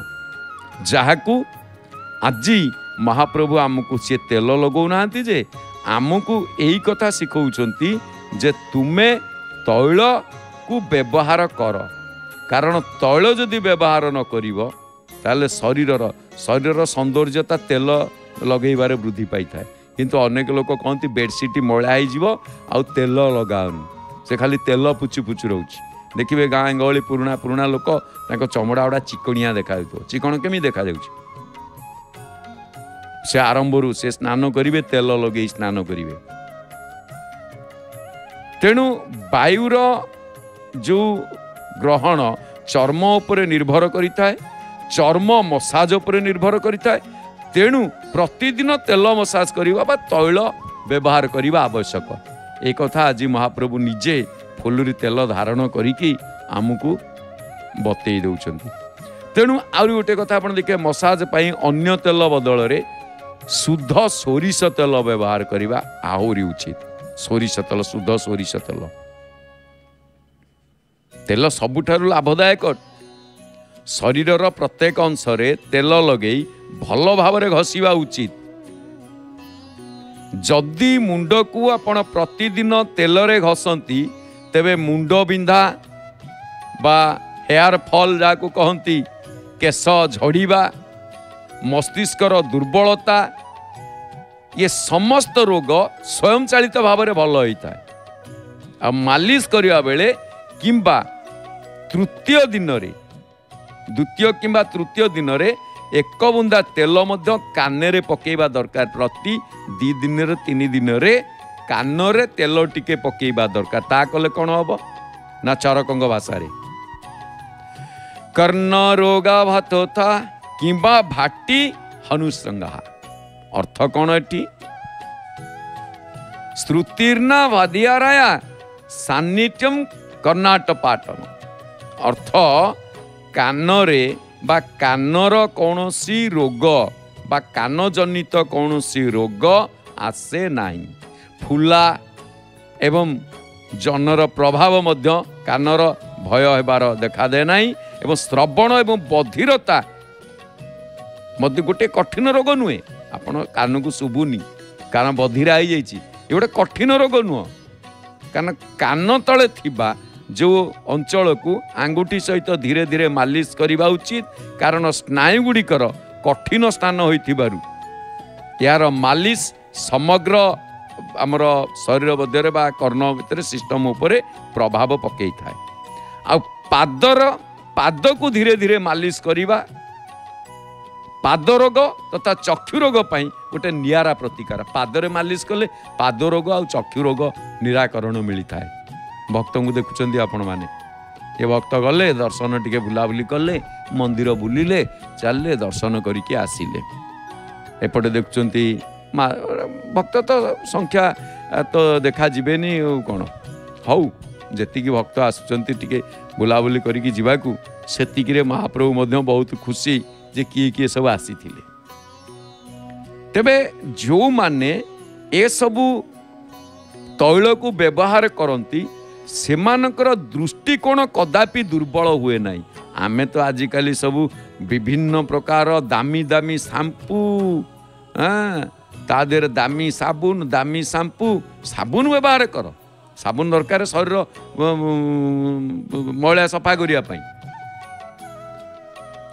[SPEAKER 1] ଯାହାକୁ ଆଜି ମହାପ୍ରଭୁ ଆମକୁ ସିଏ ତେଲ ଲଗାଉନାହାନ୍ତି ଯେ ଆମକୁ ଏଇ କଥା ଶିଖଉଛନ୍ତି ଯେ ତୁମେ ତୈଳକୁ ବ୍ୟବହାର କର। କାରଣ ତୈଳ ଯଦି ବ୍ୟବହାର ନ କରିବ ତାହେଲେ ଶରୀରର ଶରୀରର ସୌନ୍ଦର୍ଯ୍ୟତା ତେଲ ଲଗେଇବାରେ ବୃଦ୍ଧି ପାଇଥାଏ। କିନ୍ତୁ ଅନେକ ଲୋକ କହନ୍ତି ବେଡ଼ସିଟ୍ ମଇଳା ହେଇଯିବ ଆଉ ତେଲ ଲଗାଉନି ସେ ଖାଲି ତେଲ ପୁଚୁ ପୁଚୁ ରହୁଛି। ଦେଖିବେ ଗାଁ ଗହଳି ପୁରୁଣା ପୁରୁଣା ଲୋକ ତାଙ୍କ ଚମଡ଼ା ଗୁଡ଼ା ଚିକଣିଆ ଦେଖାଯାଉଥିବ। ଚିକଣ କେମିତି ଦେଖାଯାଉଛି? ସେ ଆରମ୍ଭରୁ ସେ ସ୍ନାନ କରିବେ ତେଲ ଲଗେଇ ସ୍ନାନ କରିବେ। ତେଣୁ ବାୟୁର ଯେଉଁ ଗ୍ରହଣ ଚର୍ମ ଉପରେ ନିର୍ଭର କରିଥାଏ ଚର୍ମ ମସାଜ ଉପରେ ନିର୍ଭର କରିଥାଏ ତେଣୁ ପ୍ରତିଦିନ ତେଲ ମସାଜ କରିବା ବା ତୈଳ ବ୍ୟବହାର କରିବା ଆବଶ୍ୟକ। ଏ କଥା ଆଜି ମହାପ୍ରଭୁ ନିଜେ ଫୁଲୁରି ତେଲ ଧାରଣ କରିକି ଆମକୁ ବତେଇ ଦେଉଛନ୍ତି। ତେଣୁ ଆହୁରି ଗୋଟେ କଥା ଆପଣ ଦେଖିବେ ମସାଜ ପାଇଁ ଅନ୍ୟ ତେଲ ବଦଳରେ ଶୁଦ୍ଧ ସୋରିଷ ତେଲ ବ୍ୟବହାର କରିବା ଆହୁରି ଉଚିତ। ସୋରିଷ ତେଲ ଶୁଦ୍ଧ ସୋରିଷ ତେଲ। ତେଲ ସବୁଠାରୁ ଲାଭଦାୟକ। ଶରୀରର ପ୍ରତ୍ୟେକ ଅଂଶରେ ତେଲ ଲଗେଇ ଭଲ ଭାବରେ ଘଷିବା ଉଚିତ। ଯଦି ମୁଣ୍ଡକୁ ଆପଣ ପ୍ରତିଦିନ ତେଲରେ ଘଷନ୍ତି ତେବେ ମୁଣ୍ଡ ବିନ୍ଧା ବା ହେୟାର ଫଲ୍ ଯାହାକୁ କହନ୍ତି କେଶ ଝଡ଼ିବା ମସ୍ତିଷ୍କର ଦୁର୍ବଳତା ଇଏ ସମସ୍ତ ରୋଗ ସ୍ୱୟଂଚାଳିତ ଭାବରେ ଭଲ ହୋଇଥାଏ। ଆଉ ମାଲିସ କରିବା ବେଳେ କିମ୍ବା ତୃତୀୟ ଦିନରେ ଦ୍ୱିତୀୟ କିମ୍ବା ତୃତୀୟ ଦିନରେ ଏକ ବୁନ୍ଦା ତେଲ ମଧ୍ୟ କାନରେ ପକେଇବା ଦରକାର। ପ୍ରତି ଦୁଇ ଦିନରେ ତିନି ଦିନରେ କାନରେ ତେଲ ଟିକେ ପକେଇବା ଦରକାର। ତା କଲେ କ'ଣ ହବ? ନା ଚରକଙ୍କ ଭାଷାରେ? କର୍ଣ୍ଣ ରୋଗା ଭାତୋଥା କିମ୍ବା ଭାଟି ହନୁସଙ୍ଗା ଅର୍ଥ କ'ଣ ଏଠି? ଶ୍ରୁତିର୍ନା ଭାଦିଆରାୟା ସାନ୍ନିଧ୍ୟମ କର୍ଣ୍ଣାଟ ପାଟନ ଅର୍ଥ କାନରେ ବା କାନର କୌଣସି ରୋଗ ବା କାନଜନିତ କୌଣସି ରୋଗ ଆସେ ନାହିଁ। ଫୁଲା ଏବଂ ଜନର ପ୍ରଭାବ ମଧ୍ୟ କାନର ଭୟ ହେବାର ଦେଖାଦେଏ ନାହିଁ ଏବଂ ଶ୍ରବଣ ଏବଂ ବଧିରତା ମଧ୍ୟ ଗୋଟେ କଠିନ ରୋଗ ନୁହେଁ। ଆପଣ କାନକୁ ଶୁଭୁନି କାନ ବଧିରା ହେଇଯାଇଛି। ଏ ଗୋଟେ କଠିନ ରୋଗ ନୁହଁ। କାରଣ କାନ ତଳେ ଥିବା ଯେଉଁ ଅଞ୍ଚଳକୁ ଆଙ୍ଗୁଠି ସହିତ ଧୀରେ ଧୀରେ ମାଲିସ କରିବା ଉଚିତ କାରଣ ସ୍ନାୟୁ ଗୁଡ଼ିକର କଠିନ ସ୍ଥାନ ହୋଇଥିବାରୁ। ଏହାର ମାଲିସ ସମଗ୍ର ଆମର ଶରୀର ମଧ୍ୟରେ ବା କର୍ଣ୍ଣ ଭିତରେ ସିଷ୍ଟମ ଉପରେ ପ୍ରଭାବ ପକାଇଥାଏ। ଆଉ ପାଦର ପାଦକୁ ଧୀରେ ଧୀରେ ମାଲିସ କରିବା ପାଦ ରୋଗ ତଥା ଚକ୍ଷୁ ରୋଗ ପାଇଁ ଗୋଟେ ନିଆରା ପ୍ରତିକାର। ପାଦରେ ମାଲିସ କଲେ ପାଦ ରୋଗ ଆଉ ଚକ୍ଷୁ ରୋଗ ନିରାକରଣ ମିଳିଥାଏ। ଭକ୍ତଙ୍କୁ ଦେଖୁଛନ୍ତି ଆପଣମାନେ। ଏ ଭକ୍ତ ଗଲେ ଦର୍ଶନ ଟିକେ ବୁଲାବୁଲି କଲେ ମନ୍ଦିର ବୁଲିଲେ ଚାଲିଲେ ଦର୍ଶନ କରିକି ଆସିଲେ। ଏପଟେ ଦେଖୁଛନ୍ତି ମା- ଭକ୍ତ ତ ସଂଖ୍ୟା ତ ଦେଖାଯିବେନି ଆଉ କ'ଣ। ହଉ ଯେତିକି ଭକ୍ତ ଆସୁଛନ୍ତି ଟିକେ ବୁଲାବୁଲି କରିକି ଯିବାକୁ ସେତିକିରେ ମହାପ୍ରଭୁ ମଧ୍ୟ ବହୁତ ଖୁସି ଯେ କିଏ କିଏ ସବୁ ଆସିଥିଲେ। ତେବେ ଯେଉଁମାନେ ଏସବୁ ତୈଳକୁ ବ୍ୟବହାର କରନ୍ତି ସେମାନଙ୍କର ଦୃଷ୍ଟିକୋଣ କଦାପି ଦୁର୍ବଳ ହୁଏ ନାହିଁ। ଆମେ ତ ଆଜିକାଲି ସବୁ ବିଭିନ୍ନ ପ୍ରକାର ଦାମୀ ଦାମୀ ସାମ୍ପୁ ହଁ, ତା ଦେହରେ ଦାମୀ ସାବୁନ ଦାମୀ ସାମ୍ପୁ ସାବୁନ ବ୍ୟବହାର କର। ସାବୁନ ଦରକାର ଶରୀର ଉଁ, ଉଁ, ମଇଳା ସଫା କରିବା ପାଇଁ।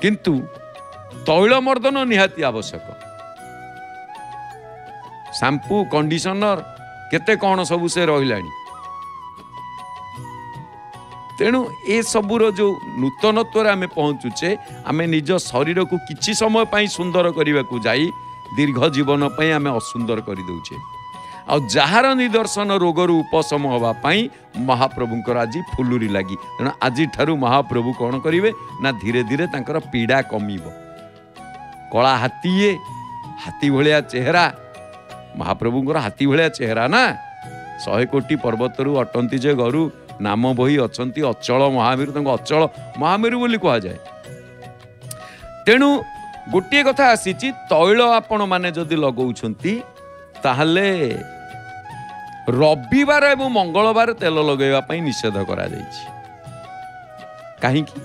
[SPEAKER 1] କିନ୍ତୁ ତୈଳ ମର୍ଦ୍ଦନ ନିହାତି ଆବଶ୍ୟକ। ସାମ୍ପୁ କଣ୍ଡିସନର କେତେ କ'ଣ ସବୁ ସେ ରହିଲାଣି। ତେଣୁ ଏସବୁର ଯେଉଁ ନୂତନତ୍ୱରେ ଆମେ ପହଞ୍ଚୁଛେ ଆମେ ନିଜ ଶରୀରକୁ କିଛି ସମୟ ପାଇଁ ସୁନ୍ଦର କରିବାକୁ ଯାଇ ଦୀର୍ଘ ଜୀବନ ପାଇଁ ଆମେ ଅସୁନ୍ଦର କରିଦେଉଛେ। ଆଉ ଯାହାର ନିଦର୍ଶନ ରୋଗରୁ ଉପଶମ ହେବା ପାଇଁ ମହାପ୍ରଭୁଙ୍କର ଆଜି ଫୁଲୁରି ଲାଗି। ତେଣୁ ଆଜିଠାରୁ ମହାପ୍ରଭୁ କ'ଣ କରିବେ? ନା ଧୀରେ ଧୀରେ ତାଙ୍କର ପୀଡ଼ା କମିବ। କଳା ହାତୀ ଇଏ ହାତୀ ଭଳିଆ ଚେହେରା ମହାପ୍ରଭୁଙ୍କର ହାତୀ ଭଳିଆ ଚେହେରା ନା? ଶହେ କୋଟି ପର୍ବତରୁ ଅଟନ୍ତି ଯେ ଗରୁ ନାମ ବହି ଅଛନ୍ତି ଅଚଳ ମହାମେରୁ ତାଙ୍କୁ ଅଚଳ ମହାମେରୁ ବୋଲି କୁହାଯାଏ। ତେଣୁ ଗୋଟିଏ କଥା ଆସିଛି ତୈଳ ଆପଣମାନେ ଯଦି ଲଗାଉଛନ୍ତି ତାହେଲେ ରବିବାର ଏବଂ ମଙ୍ଗଳବାର ତେଲ ଲଗାଇବା ପାଇଁ ନିଷେଧ କରାଯାଇଛି। କାହିଁକି?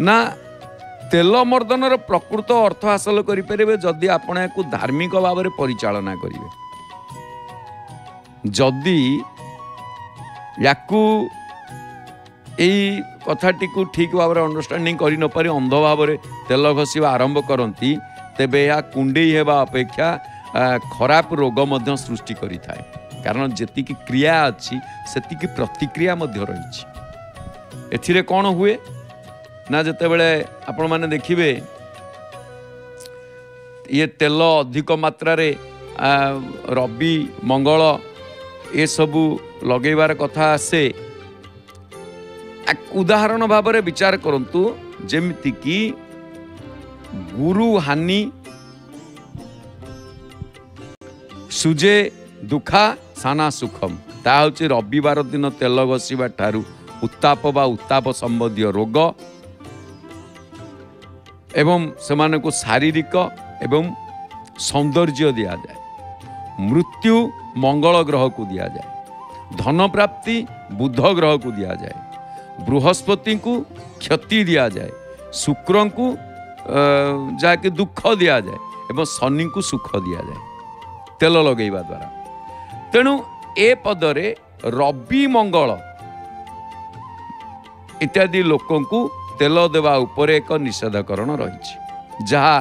[SPEAKER 1] ନା ତେଲ ମର୍ଦ୍ଦନର ପ୍ରକୃତ ଅର୍ଥ ହାସଲ କରିପାରିବେ ଯଦି ଆପଣ ଏହାକୁ ଧାର୍ମିକ ଭାବରେ ପରିଚାଳନା କରିବେ। ଯଦି ୟାକୁ ଏଇ କଥାଟିକୁ ଠିକ୍ ଭାବରେ ଅଣ୍ଡରଷ୍ଟାଣ୍ଡିଂ କରିନପାରି ଅନ୍ଧ ଭାବରେ ତେଲ ଘଷିବା ଆରମ୍ଭ କରନ୍ତି ତେବେ ଏହା କୁଣ୍ଡେଇ ହେବା ଅପେକ୍ଷା ଆ, ଖରାପ ରୋଗ ମଧ୍ୟ ସୃଷ୍ଟି କରିଥାଏ କାରଣ ଯେତିକି କ୍ରିୟା ଅଛି ସେତିକି ପ୍ରତିକ୍ରିୟା ମଧ୍ୟ ରହିଛି ଏଥିରେ କ'ଣ ହୁଏ ନା ଯେତେବେଳେ ଆପଣମାନେ ଦେଖିବେ ଇଏ ତେଲ ଅଧିକ ମାତ୍ରାରେ ଆ, ରବି ମଙ୍ଗଳ ଏସବୁ ଲଗେଇବାର କଥା ଆସେ। ଉଦାହରଣ ଭାବରେ ବିଚାର କରନ୍ତୁ ଯେମିତିକି ଗୁରୁ ହାନି ସୁଜେ ଦୁଃଖା ସାନା ସୁଖମ। ତାହା ହେଉଛି ରବିବାର ଦିନ ତେଲ ଘଷିବା ଠାରୁ ଉତ୍ତାପ ବା ଉତ୍ତାପ ସମ୍ବନ୍ଧୀୟ ରୋଗ ଏବଂ ସେମାନଙ୍କୁ ଶାରୀରିକ ଏବଂ ସୌନ୍ଦର୍ଯ୍ୟ ଦିଆଯାଏ। ମୃତ୍ୟୁ ମଙ୍ଗଳ ଗ୍ରହକୁ ଦିଆଯାଏ ଧନ ପ୍ରାପ୍ତି ବୁଧ ଗ୍ରହକୁ ଦିଆଯାଏ ବୃହସ୍ପତିଙ୍କୁ କ୍ଷତି ଦିଆଯାଏ ଶୁକ୍ରଙ୍କୁ ଅ, ଯାହାକି ଦୁଃଖ ଦିଆଯାଏ ଏବଂ ଶନିଙ୍କୁ ସୁଖ ଦିଆଯାଏ ତେଲ ଲଗେଇବା ଦ୍ୱାରା ତେଣୁ ଏ ପଦରେ ରବି ମଙ୍ଗଳ ଇତ୍ୟାଦି ଲୋକଙ୍କୁ ତେଲ ଦେବା ଉପରେ ଏକ ନିଷେଧକରଣ ରହିଛି ଯାହା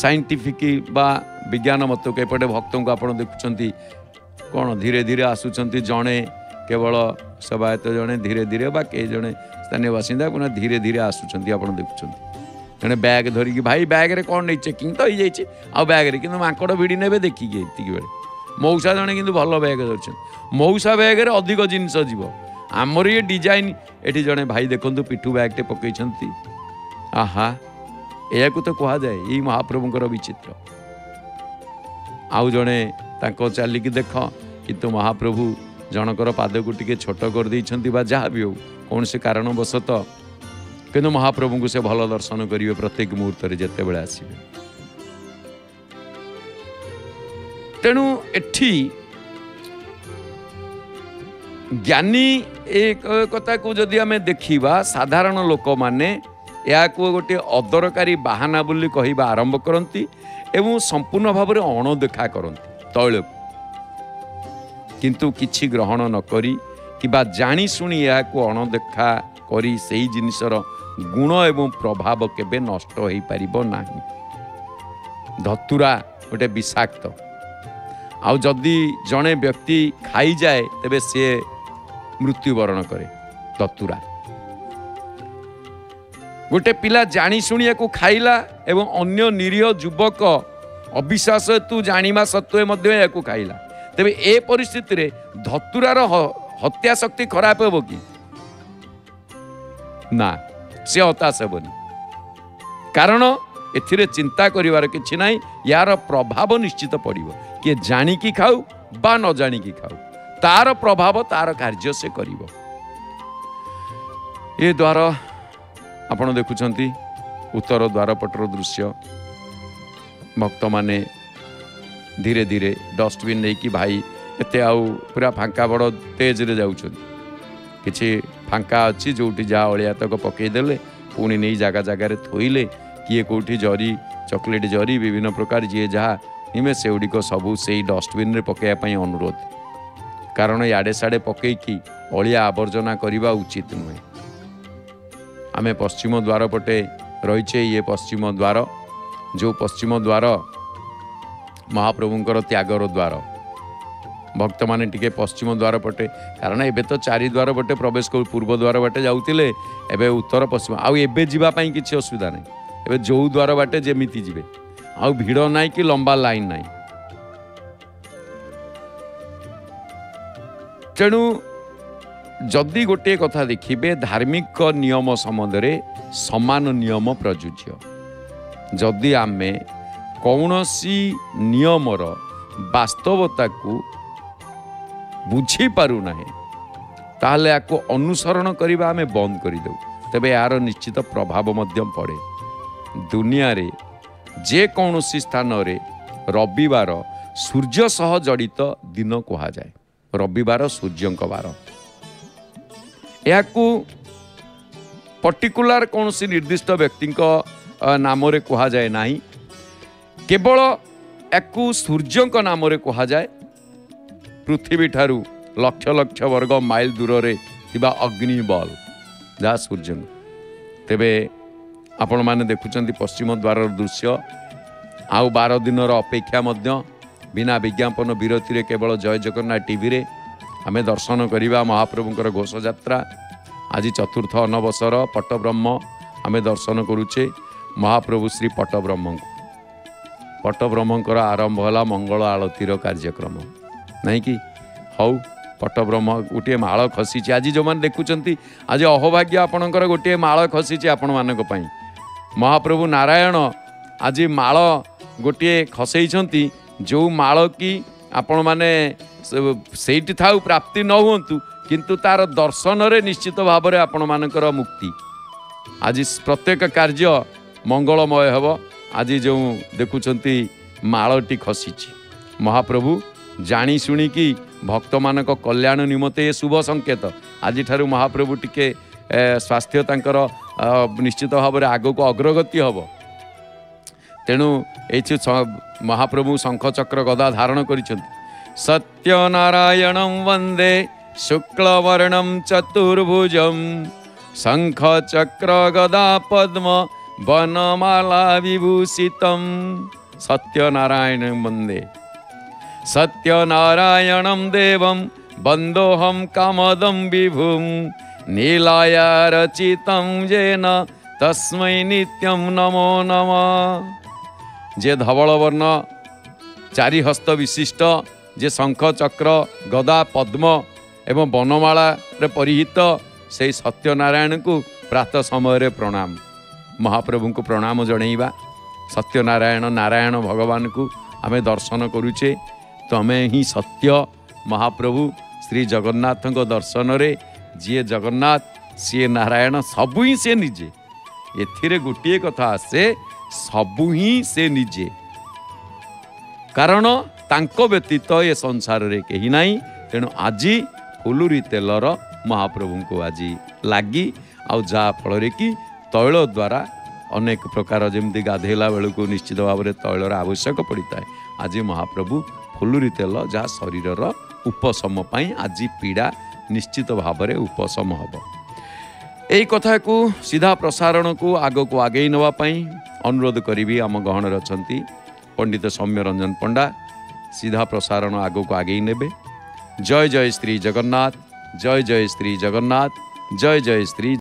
[SPEAKER 1] ସାଇଣ୍ଟିଫିକ ବା ବିଜ୍ଞାନ ମତକୁ ଏପଟେ ଭକ୍ତଙ୍କୁ ଆପଣ ଦେଖୁଛନ୍ତି? କ'ଣ ଧୀରେ ଧୀରେ ଆସୁଛନ୍ତି ଜଣେ କେବଳ ସେବାୟତ ଜଣେ ଧୀରେ ଧୀରେ ବା କେହି ଜଣେ ସ୍ଥାନୀୟ ବାସିନ୍ଦା ପୁଣି ଧୀରେ ଧୀରେ ଆସୁଛନ୍ତି ଆପଣ ଦେଖୁଛନ୍ତି। ଜଣେ ବ୍ୟାଗ୍ ଧରିକି ଭାଇ ବ୍ୟାଗ୍ରେ କ'ଣ ନେଇ ଚେକିଂ ତ ହେଇଯାଇଛି? ଆଉ ବ୍ୟାଗ୍ରେ କିନ୍ତୁ ମାଙ୍କଡ଼ ଭିଡ଼ି ନେବେ ଦେଖିକି ଏତିକି ବେଳେ ମଉସା ଜଣେ କିନ୍ତୁ ଭଲ ବ୍ୟାଗ୍ ଧରିଛନ୍ତି। ମଉସା ବ୍ୟାଗ୍ରେ ଅଧିକ ଜିନିଷ ଯିବ। ଆମର ଇଏ ଡିଜାଇନ୍ ଏଠି ଜଣେ ଭାଇ ଦେଖନ୍ତୁ ପିଠୁ ବ୍ୟାଗ୍ଟେ ପକେଇଛନ୍ତି। ଆହା ଏହାକୁ ତ କୁହାଯାଏ ଏଇ ମହାପ୍ରଭୁଙ୍କର ବିଚିତ୍ର। ଆଉ ଜଣେ ତାଙ୍କ ଚାଲିକି ଦେଖ କିନ୍ତୁ ମହାପ୍ରଭୁ ଜଣଙ୍କର ପାଦକୁ ଟିକେ ଛୋଟ କରିଦେଇଛନ୍ତି ବା ଯାହା ବି ହଉ କୌଣସି କାରଣବଶତଃ। କିନ୍ତୁ ମହାପ୍ରଭୁଙ୍କୁ ସେ ଭଲ ଦର୍ଶନ କରିବେ ପ୍ରତ୍ୟେକ ମୁହୂର୍ତ୍ତରେ ଯେତେବେଳେ ଆସିବେ। ତେଣୁ ଏଠି ଜ୍ଞାନୀ ଏ କ- କଥାକୁ ଯଦି ଆମେ ଦେଖିବା ସାଧାରଣ ଲୋକମାନେ ଏହାକୁ ଗୋଟିଏ ଅଦରକାରୀ ବାହାନା ବୋଲି କହିବା ଆରମ୍ଭ କରନ୍ତି। ଏବଂ ସମ୍ପୂର୍ଣ୍ଣ ଭାବରେ ଅଣଦେଖା କରନ୍ତି ତୈଳକୁ। କିନ୍ତୁ କିଛି ଗ୍ରହଣ ନ କରି କିମ୍ବା ଜାଣିଶୁଣି ଏହାକୁ ଅଣଦେଖା କରି ସେଇ ଜିନିଷର ଗୁଣ ଏବଂ ପ୍ରଭାବ କେବେ ନଷ୍ଟ ହୋଇପାରିବ ନାହିଁ। ଧତୁରା ଗୋଟେ ବିଷାକ୍ତ। ଆଉ ଯଦି ଜଣେ ବ୍ୟକ୍ତି ଖାଇଯାଏ ତେବେ ସିଏ ମୃତ୍ୟୁବରଣ କରେ ଧତୁରା। ଗୋଟେ ପିଲା ଜାଣି ଶୁଣିବାକୁ ଖାଇଲା ଏବଂ ଅନ୍ୟ ନିରୀହ ଯୁବକ ଅବିଶ୍ୱାସ ହେତୁ ଜାଣିବା ସତ୍ତ୍ୱେ ମଧ୍ୟ ଏହାକୁ ଖାଇଲା। ତେବେ ଏ ପରିସ୍ଥିତିରେ ଧତୁରାର ହତ୍ୟା ଶକ୍ତି ଖରାପ ହେବ କି? ନା ସେ ହତାଶ ହେବନି। କାରଣ ଏଥିରେ ଚିନ୍ତା କରିବାର କିଛି ନାହିଁ ୟାର ପ୍ରଭାବ ନିଶ୍ଚିତ ପଡ଼ିବ। କିଏ ଜାଣିକି ଖାଉ ବା ନ ଜାଣିକି ଖାଉ ତାର ପ୍ରଭାବ ତାର କାର୍ଯ୍ୟ ସେ କରିବ। ଏ ଦ୍ୱାର ଆପଣ ଦେଖୁଛନ୍ତି ଉତ୍ତର ଦ୍ୱାରପଟର ଦୃଶ୍ୟ ଭକ୍ତମାନେ ଧୀରେ ଧୀରେ ଡଷ୍ଟବିନ୍ ନେଇକି ଭାଇ ଏତେ ଆଉ ପୁରା ଫାଙ୍କା ବଡ଼ ତେଜରେ ଯାଉଛନ୍ତି କିଛି ଫାଙ୍କା ଅଛି ଯେଉଁଠି ଯାହା ଅଳିଆ ତକ ପକାଇଦେଲେ ପୁଣି ନେଇ ଜାଗା ଜାଗାରେ ଥୋଇଲେ କିଏ କେଉଁଠି ଜରି ଚକୋଲେଟ୍ ଜରି ବିଭିନ୍ନ ପ୍ରକାର ଯିଏ ଯାହା ନିମେ ସେଗୁଡ଼ିକ ସବୁ ସେଇ ଡଷ୍ଟବିନ୍ରେ ପକାଇବା ପାଇଁ ଅନୁରୋଧ। କାରଣ ଇଆଡ଼େ ସାଡ଼େ ପକାଇକି ଅଳିଆ ଆବର୍ଜନା କରିବା ଉଚିତ ନୁହେଁ। ଆମେ ପଶ୍ଚିମ ଦ୍ୱାର ପଟେ ରହିଛେ ଇଏ ପଶ୍ଚିମ ଦ୍ୱାର ଯେଉଁ ପଶ୍ଚିମ ଦ୍ୱାର ମହାପ୍ରଭୁଙ୍କର ତ୍ୟାଗର ଦ୍ୱାର ଭକ୍ତମାନେ ଟିକେ ପଶ୍ଚିମ ଦ୍ୱାର ପଟେ କାରଣ ଏବେ ତ ଚାରି ଦ୍ୱାର ପଟେ ପ୍ରବେଶ କରୁ ପୂର୍ବ ଦ୍ୱାର ବାଟେ ଯାଉଥିଲେ ଏବେ ଉତ୍ତର ପଶ୍ଚିମ ଆଉ ଏବେ ଯିବା ପାଇଁ କିଛି ଅସୁବିଧା ନାହିଁ ଏବେ ଯେଉଁ ଦ୍ୱାର ବାଟେ ଯେମିତି ଯିବେ ଆଉ ଭିଡ଼ ନାହିଁ କି ଲମ୍ବା ଲାଇନ୍ ନାହିଁ ତେଣୁ ଯଦି ଗୋଟିଏ କଥା ଦେଖିବେ ଧାର୍ମିକ ନିୟମ ସମ୍ବନ୍ଧରେ ସମାନ ନିୟମ ପ୍ରଯୁଜ୍ୟ। ଯଦି ଆମେ କୌଣସି ନିୟମର ବାସ୍ତବତାକୁ ବୁଝିପାରୁନାହିଁ ତାହେଲେ ଏହାକୁ ଅନୁସରଣ କରିବା ଆମେ ବନ୍ଦ କରିଦେଉ। ତେବେ ଏହାର ନିଶ୍ଚିତ ପ୍ରଭାବ ମଧ୍ୟ ପଡ଼େ। ଦୁନିଆରେ ଯେକୌଣସି ସ୍ଥାନରେ ରବିବାର ସୂର୍ଯ୍ୟ ସହ ଜଡ଼ିତ ଦିନ କୁହାଯାଏ। ରବିବାର ସୂର୍ଯ୍ୟଙ୍କ ବାର। ଏହାକୁ ପର୍ଟିକୁଲାର କୌଣସି ନିର୍ଦ୍ଦିଷ୍ଟ ବ୍ୟକ୍ତିଙ୍କ ଅ, ନାମରେ କୁହାଯାଏ ନାହିଁ। କେବଳ ୟାକୁ ସୂର୍ଯ୍ୟଙ୍କ ନାମରେ କୁହାଯାଏ। ପୃଥିବୀ ଠାରୁ ଲକ୍ଷ ଲକ୍ଷ ବର୍ଗ ମାଇଲ ଦୂରରେ ଥିବା ଅଗ୍ନି ବଲ୍ ଯାହା ସୂର୍ଯ୍ୟଙ୍କ। ତେବେ ଆପଣମାନେ ଦେଖୁଛନ୍ତି ପଶ୍ଚିମ ଦ୍ୱାରର ଦୃଶ୍ୟ। ଆଉ ବାର ଦିନର ଅପେକ୍ଷା ମଧ୍ୟ ବିନା ବିଜ୍ଞାପନ ବିରତିରେ କେବଳ ଜୟ ଜଗନ୍ନାଥ ଟିଭିରେ ଆମେ ଦର୍ଶନ କରିବା ମହାପ୍ରଭୁଙ୍କର ଘୋଷଯାତ୍ରା। ଆଜି ଚତୁର୍ଥ ଅନବସର ପଟ୍ଟବ୍ରହ୍ମ ଆମେ ଦର୍ଶନ କରୁଛେ ମହାପ୍ରଭୁ ଶ୍ରୀ ପଟ୍ଟବ୍ରହ୍ମଙ୍କୁ। ପଟ୍ଟବ୍ରହ୍ମଙ୍କର ଆରମ୍ଭ ହେଲା ମଙ୍ଗଳ ଆଳତୀର କାର୍ଯ୍ୟକ୍ରମ। ନାହିଁ କି? ହଉ ପଟ୍ଟବ୍ରହ୍ମ ଗୋଟିଏ ମାଳ ଖସିଛି। ଆଜି ଯେଉଁମାନେ ଦେଖୁଛନ୍ତି ଆଜି ଅହଭାଗ୍ୟ ଆପଣଙ୍କର ଗୋଟିଏ ମାଳ ଖସିଛି ଆପଣମାନଙ୍କ ପାଇଁ। ମହାପ୍ରଭୁ ନାରାୟଣ ଆଜି ମାଳ ଗୋଟିଏ ଖସେଇଛନ୍ତି। ଯେଉଁ ମାଳ କି ଆପଣମାନେ ସେଇଠି ଥାଉ ପ୍ରାପ୍ତି ନ ହୁଅନ୍ତୁ କିନ୍ତୁ ତାର ଦର୍ଶନରେ ନିଶ୍ଚିତ ଭାବରେ ଆପଣମାନଙ୍କର ମୁକ୍ତି। ଆଜି ପ୍ରତ୍ୟେକ କାର୍ଯ୍ୟ ମଙ୍ଗଳମୟ ହେବ। ଆଜି ଯେଉଁ ଦେଖୁଛନ୍ତି ମାଳଟି ଖସିଛି। ମହାପ୍ରଭୁ ଜାଣି ଶୁଣିକି ଭକ୍ତମାନଙ୍କ କଲ୍ୟାଣ ନିମନ୍ତେ ଏ ଶୁଭ ସଂକେତ। ଆଜିଠାରୁ ମହାପ୍ରଭୁ ଟିକେ ସ୍ୱାସ୍ଥ୍ୟ ତାଙ୍କର ନିଶ୍ଚିତ ଭାବରେ ଆଗକୁ ଅଗ୍ରଗତି ହେବ। ତେଣୁ ଏଇଠି ସ- ମହାପ୍ରଭୁ ଶଙ୍ଖ ଚକ୍ର ଗଦା ଧାରଣ କରିଛନ୍ତି ସତ୍ୟନାରାୟଣଂ ବନ୍ଦେ ଶୁକ୍ଳବର୍ଣ୍ଣଂ ଚତୁର୍ଭୁଜಂ ଶଙ୍ଖ ଚକ୍ର ଗଦା ପଦ୍ମ ବନମାଲା ବିଭୂଷିତಂ ସତ୍ୟନାରାୟଣ ବନ୍ଦେ ସତ୍ୟନାରାୟଣಂ ଦେବಂ ବନ୍ଦୋହಂ କାମଦಂ ବିଭୁಂ ନୀଳାୟା ରଚିତಂ ଯେନ ତସ୍ମୈ ନିତ୍ୟಂ ନମୋ ନମଃ ଯେ ଧବଳ ବର୍ଣ୍ଣ ଚାରି ହସ୍ତ ବିଶିଷ୍ଟ ଯେ ଶଙ୍ଖ ଚକ୍ର ଗଦା ପଦ୍ମ ଏବଂ ବନମାଳାରେ ପରିହିତ ସେହି ସତ୍ୟନାରାୟଣଙ୍କୁ ପ୍ରାତଃ ସମୟରେ ପ୍ରଣାମ। ମହାପ୍ରଭୁଙ୍କୁ ପ୍ରଣାମ ଜଣେଇବା। ସତ୍ୟନାରାୟଣ ନାରାୟଣ ଭଗବାନଙ୍କୁ ଆମେ ଦର୍ଶନ କରୁଛେ। ତମେ ହିଁ ସତ୍ୟ। ମହାପ୍ରଭୁ ଶ୍ରୀ ଜଗନ୍ନାଥଙ୍କ ଦର୍ଶନରେ ଯିଏ ଜଗନ୍ନାଥ ସିଏ ନାରାୟଣ ସବୁ ହିଁ ସେ ନିଜେ। ଏଥିରେ ଗୋଟିଏ କଥା ଆସେ ସବୁ ହିଁ ସେ ନିଜେ। କାରଣ ତାଙ୍କ ବ୍ୟତୀତ ଏ ସଂସାରରେ କେହି ନାହିଁ ତେଣୁ ଆଜି ଫୁଲୁରି ତେଲର ମହାପ୍ରଭୁଙ୍କୁ ଆଜି ଲାଗି ଆଉ ଯାହା ଫଳରେ କି ତୈଳ ଦ୍ୱାରା ଅନେକ ପ୍ରକାର ଯେମିତି ଗାଧେଇଲା ବେଳକୁ ନିଶ୍ଚିତ ଭାବରେ ତୈଳର ଆବଶ୍ୟକ ପଡ଼ିଥାଏ। ଆଜି ମହାପ୍ରଭୁ ଫୁଲୁରି ତେଲ ଯାହା ଶରୀରର ଉପଶମ ପାଇଁ ଆଜି ପୀଡ଼ା ନିଶ୍ଚିତ ଭାବରେ ଉପଶମ ହେବ। ଏହି କଥାକୁ ସିଧା ପ୍ରସାରଣକୁ ଆଗକୁ ଆଗେଇ ନେବା ପାଇଁ ଅନୁରୋଧ କରିବି ଆମ ଗହଣରେ ଅଛନ୍ତି ପଣ୍ଡିତ ସୌମ୍ୟ ରଞ୍ଜନ ପଣ୍ଡା ସିଧା ପ୍ରସାରଣ ଆଗକୁ ଆଗେଇ ନେବେ ଜୟ ଜୟ ଶ୍ରୀ ଜଗନ୍ନାଥ ଜୟ ଜୟ ଶ୍ରୀ ଜଗନ୍ନାଥ ଜୟ ଜୟ ଶ୍ରୀ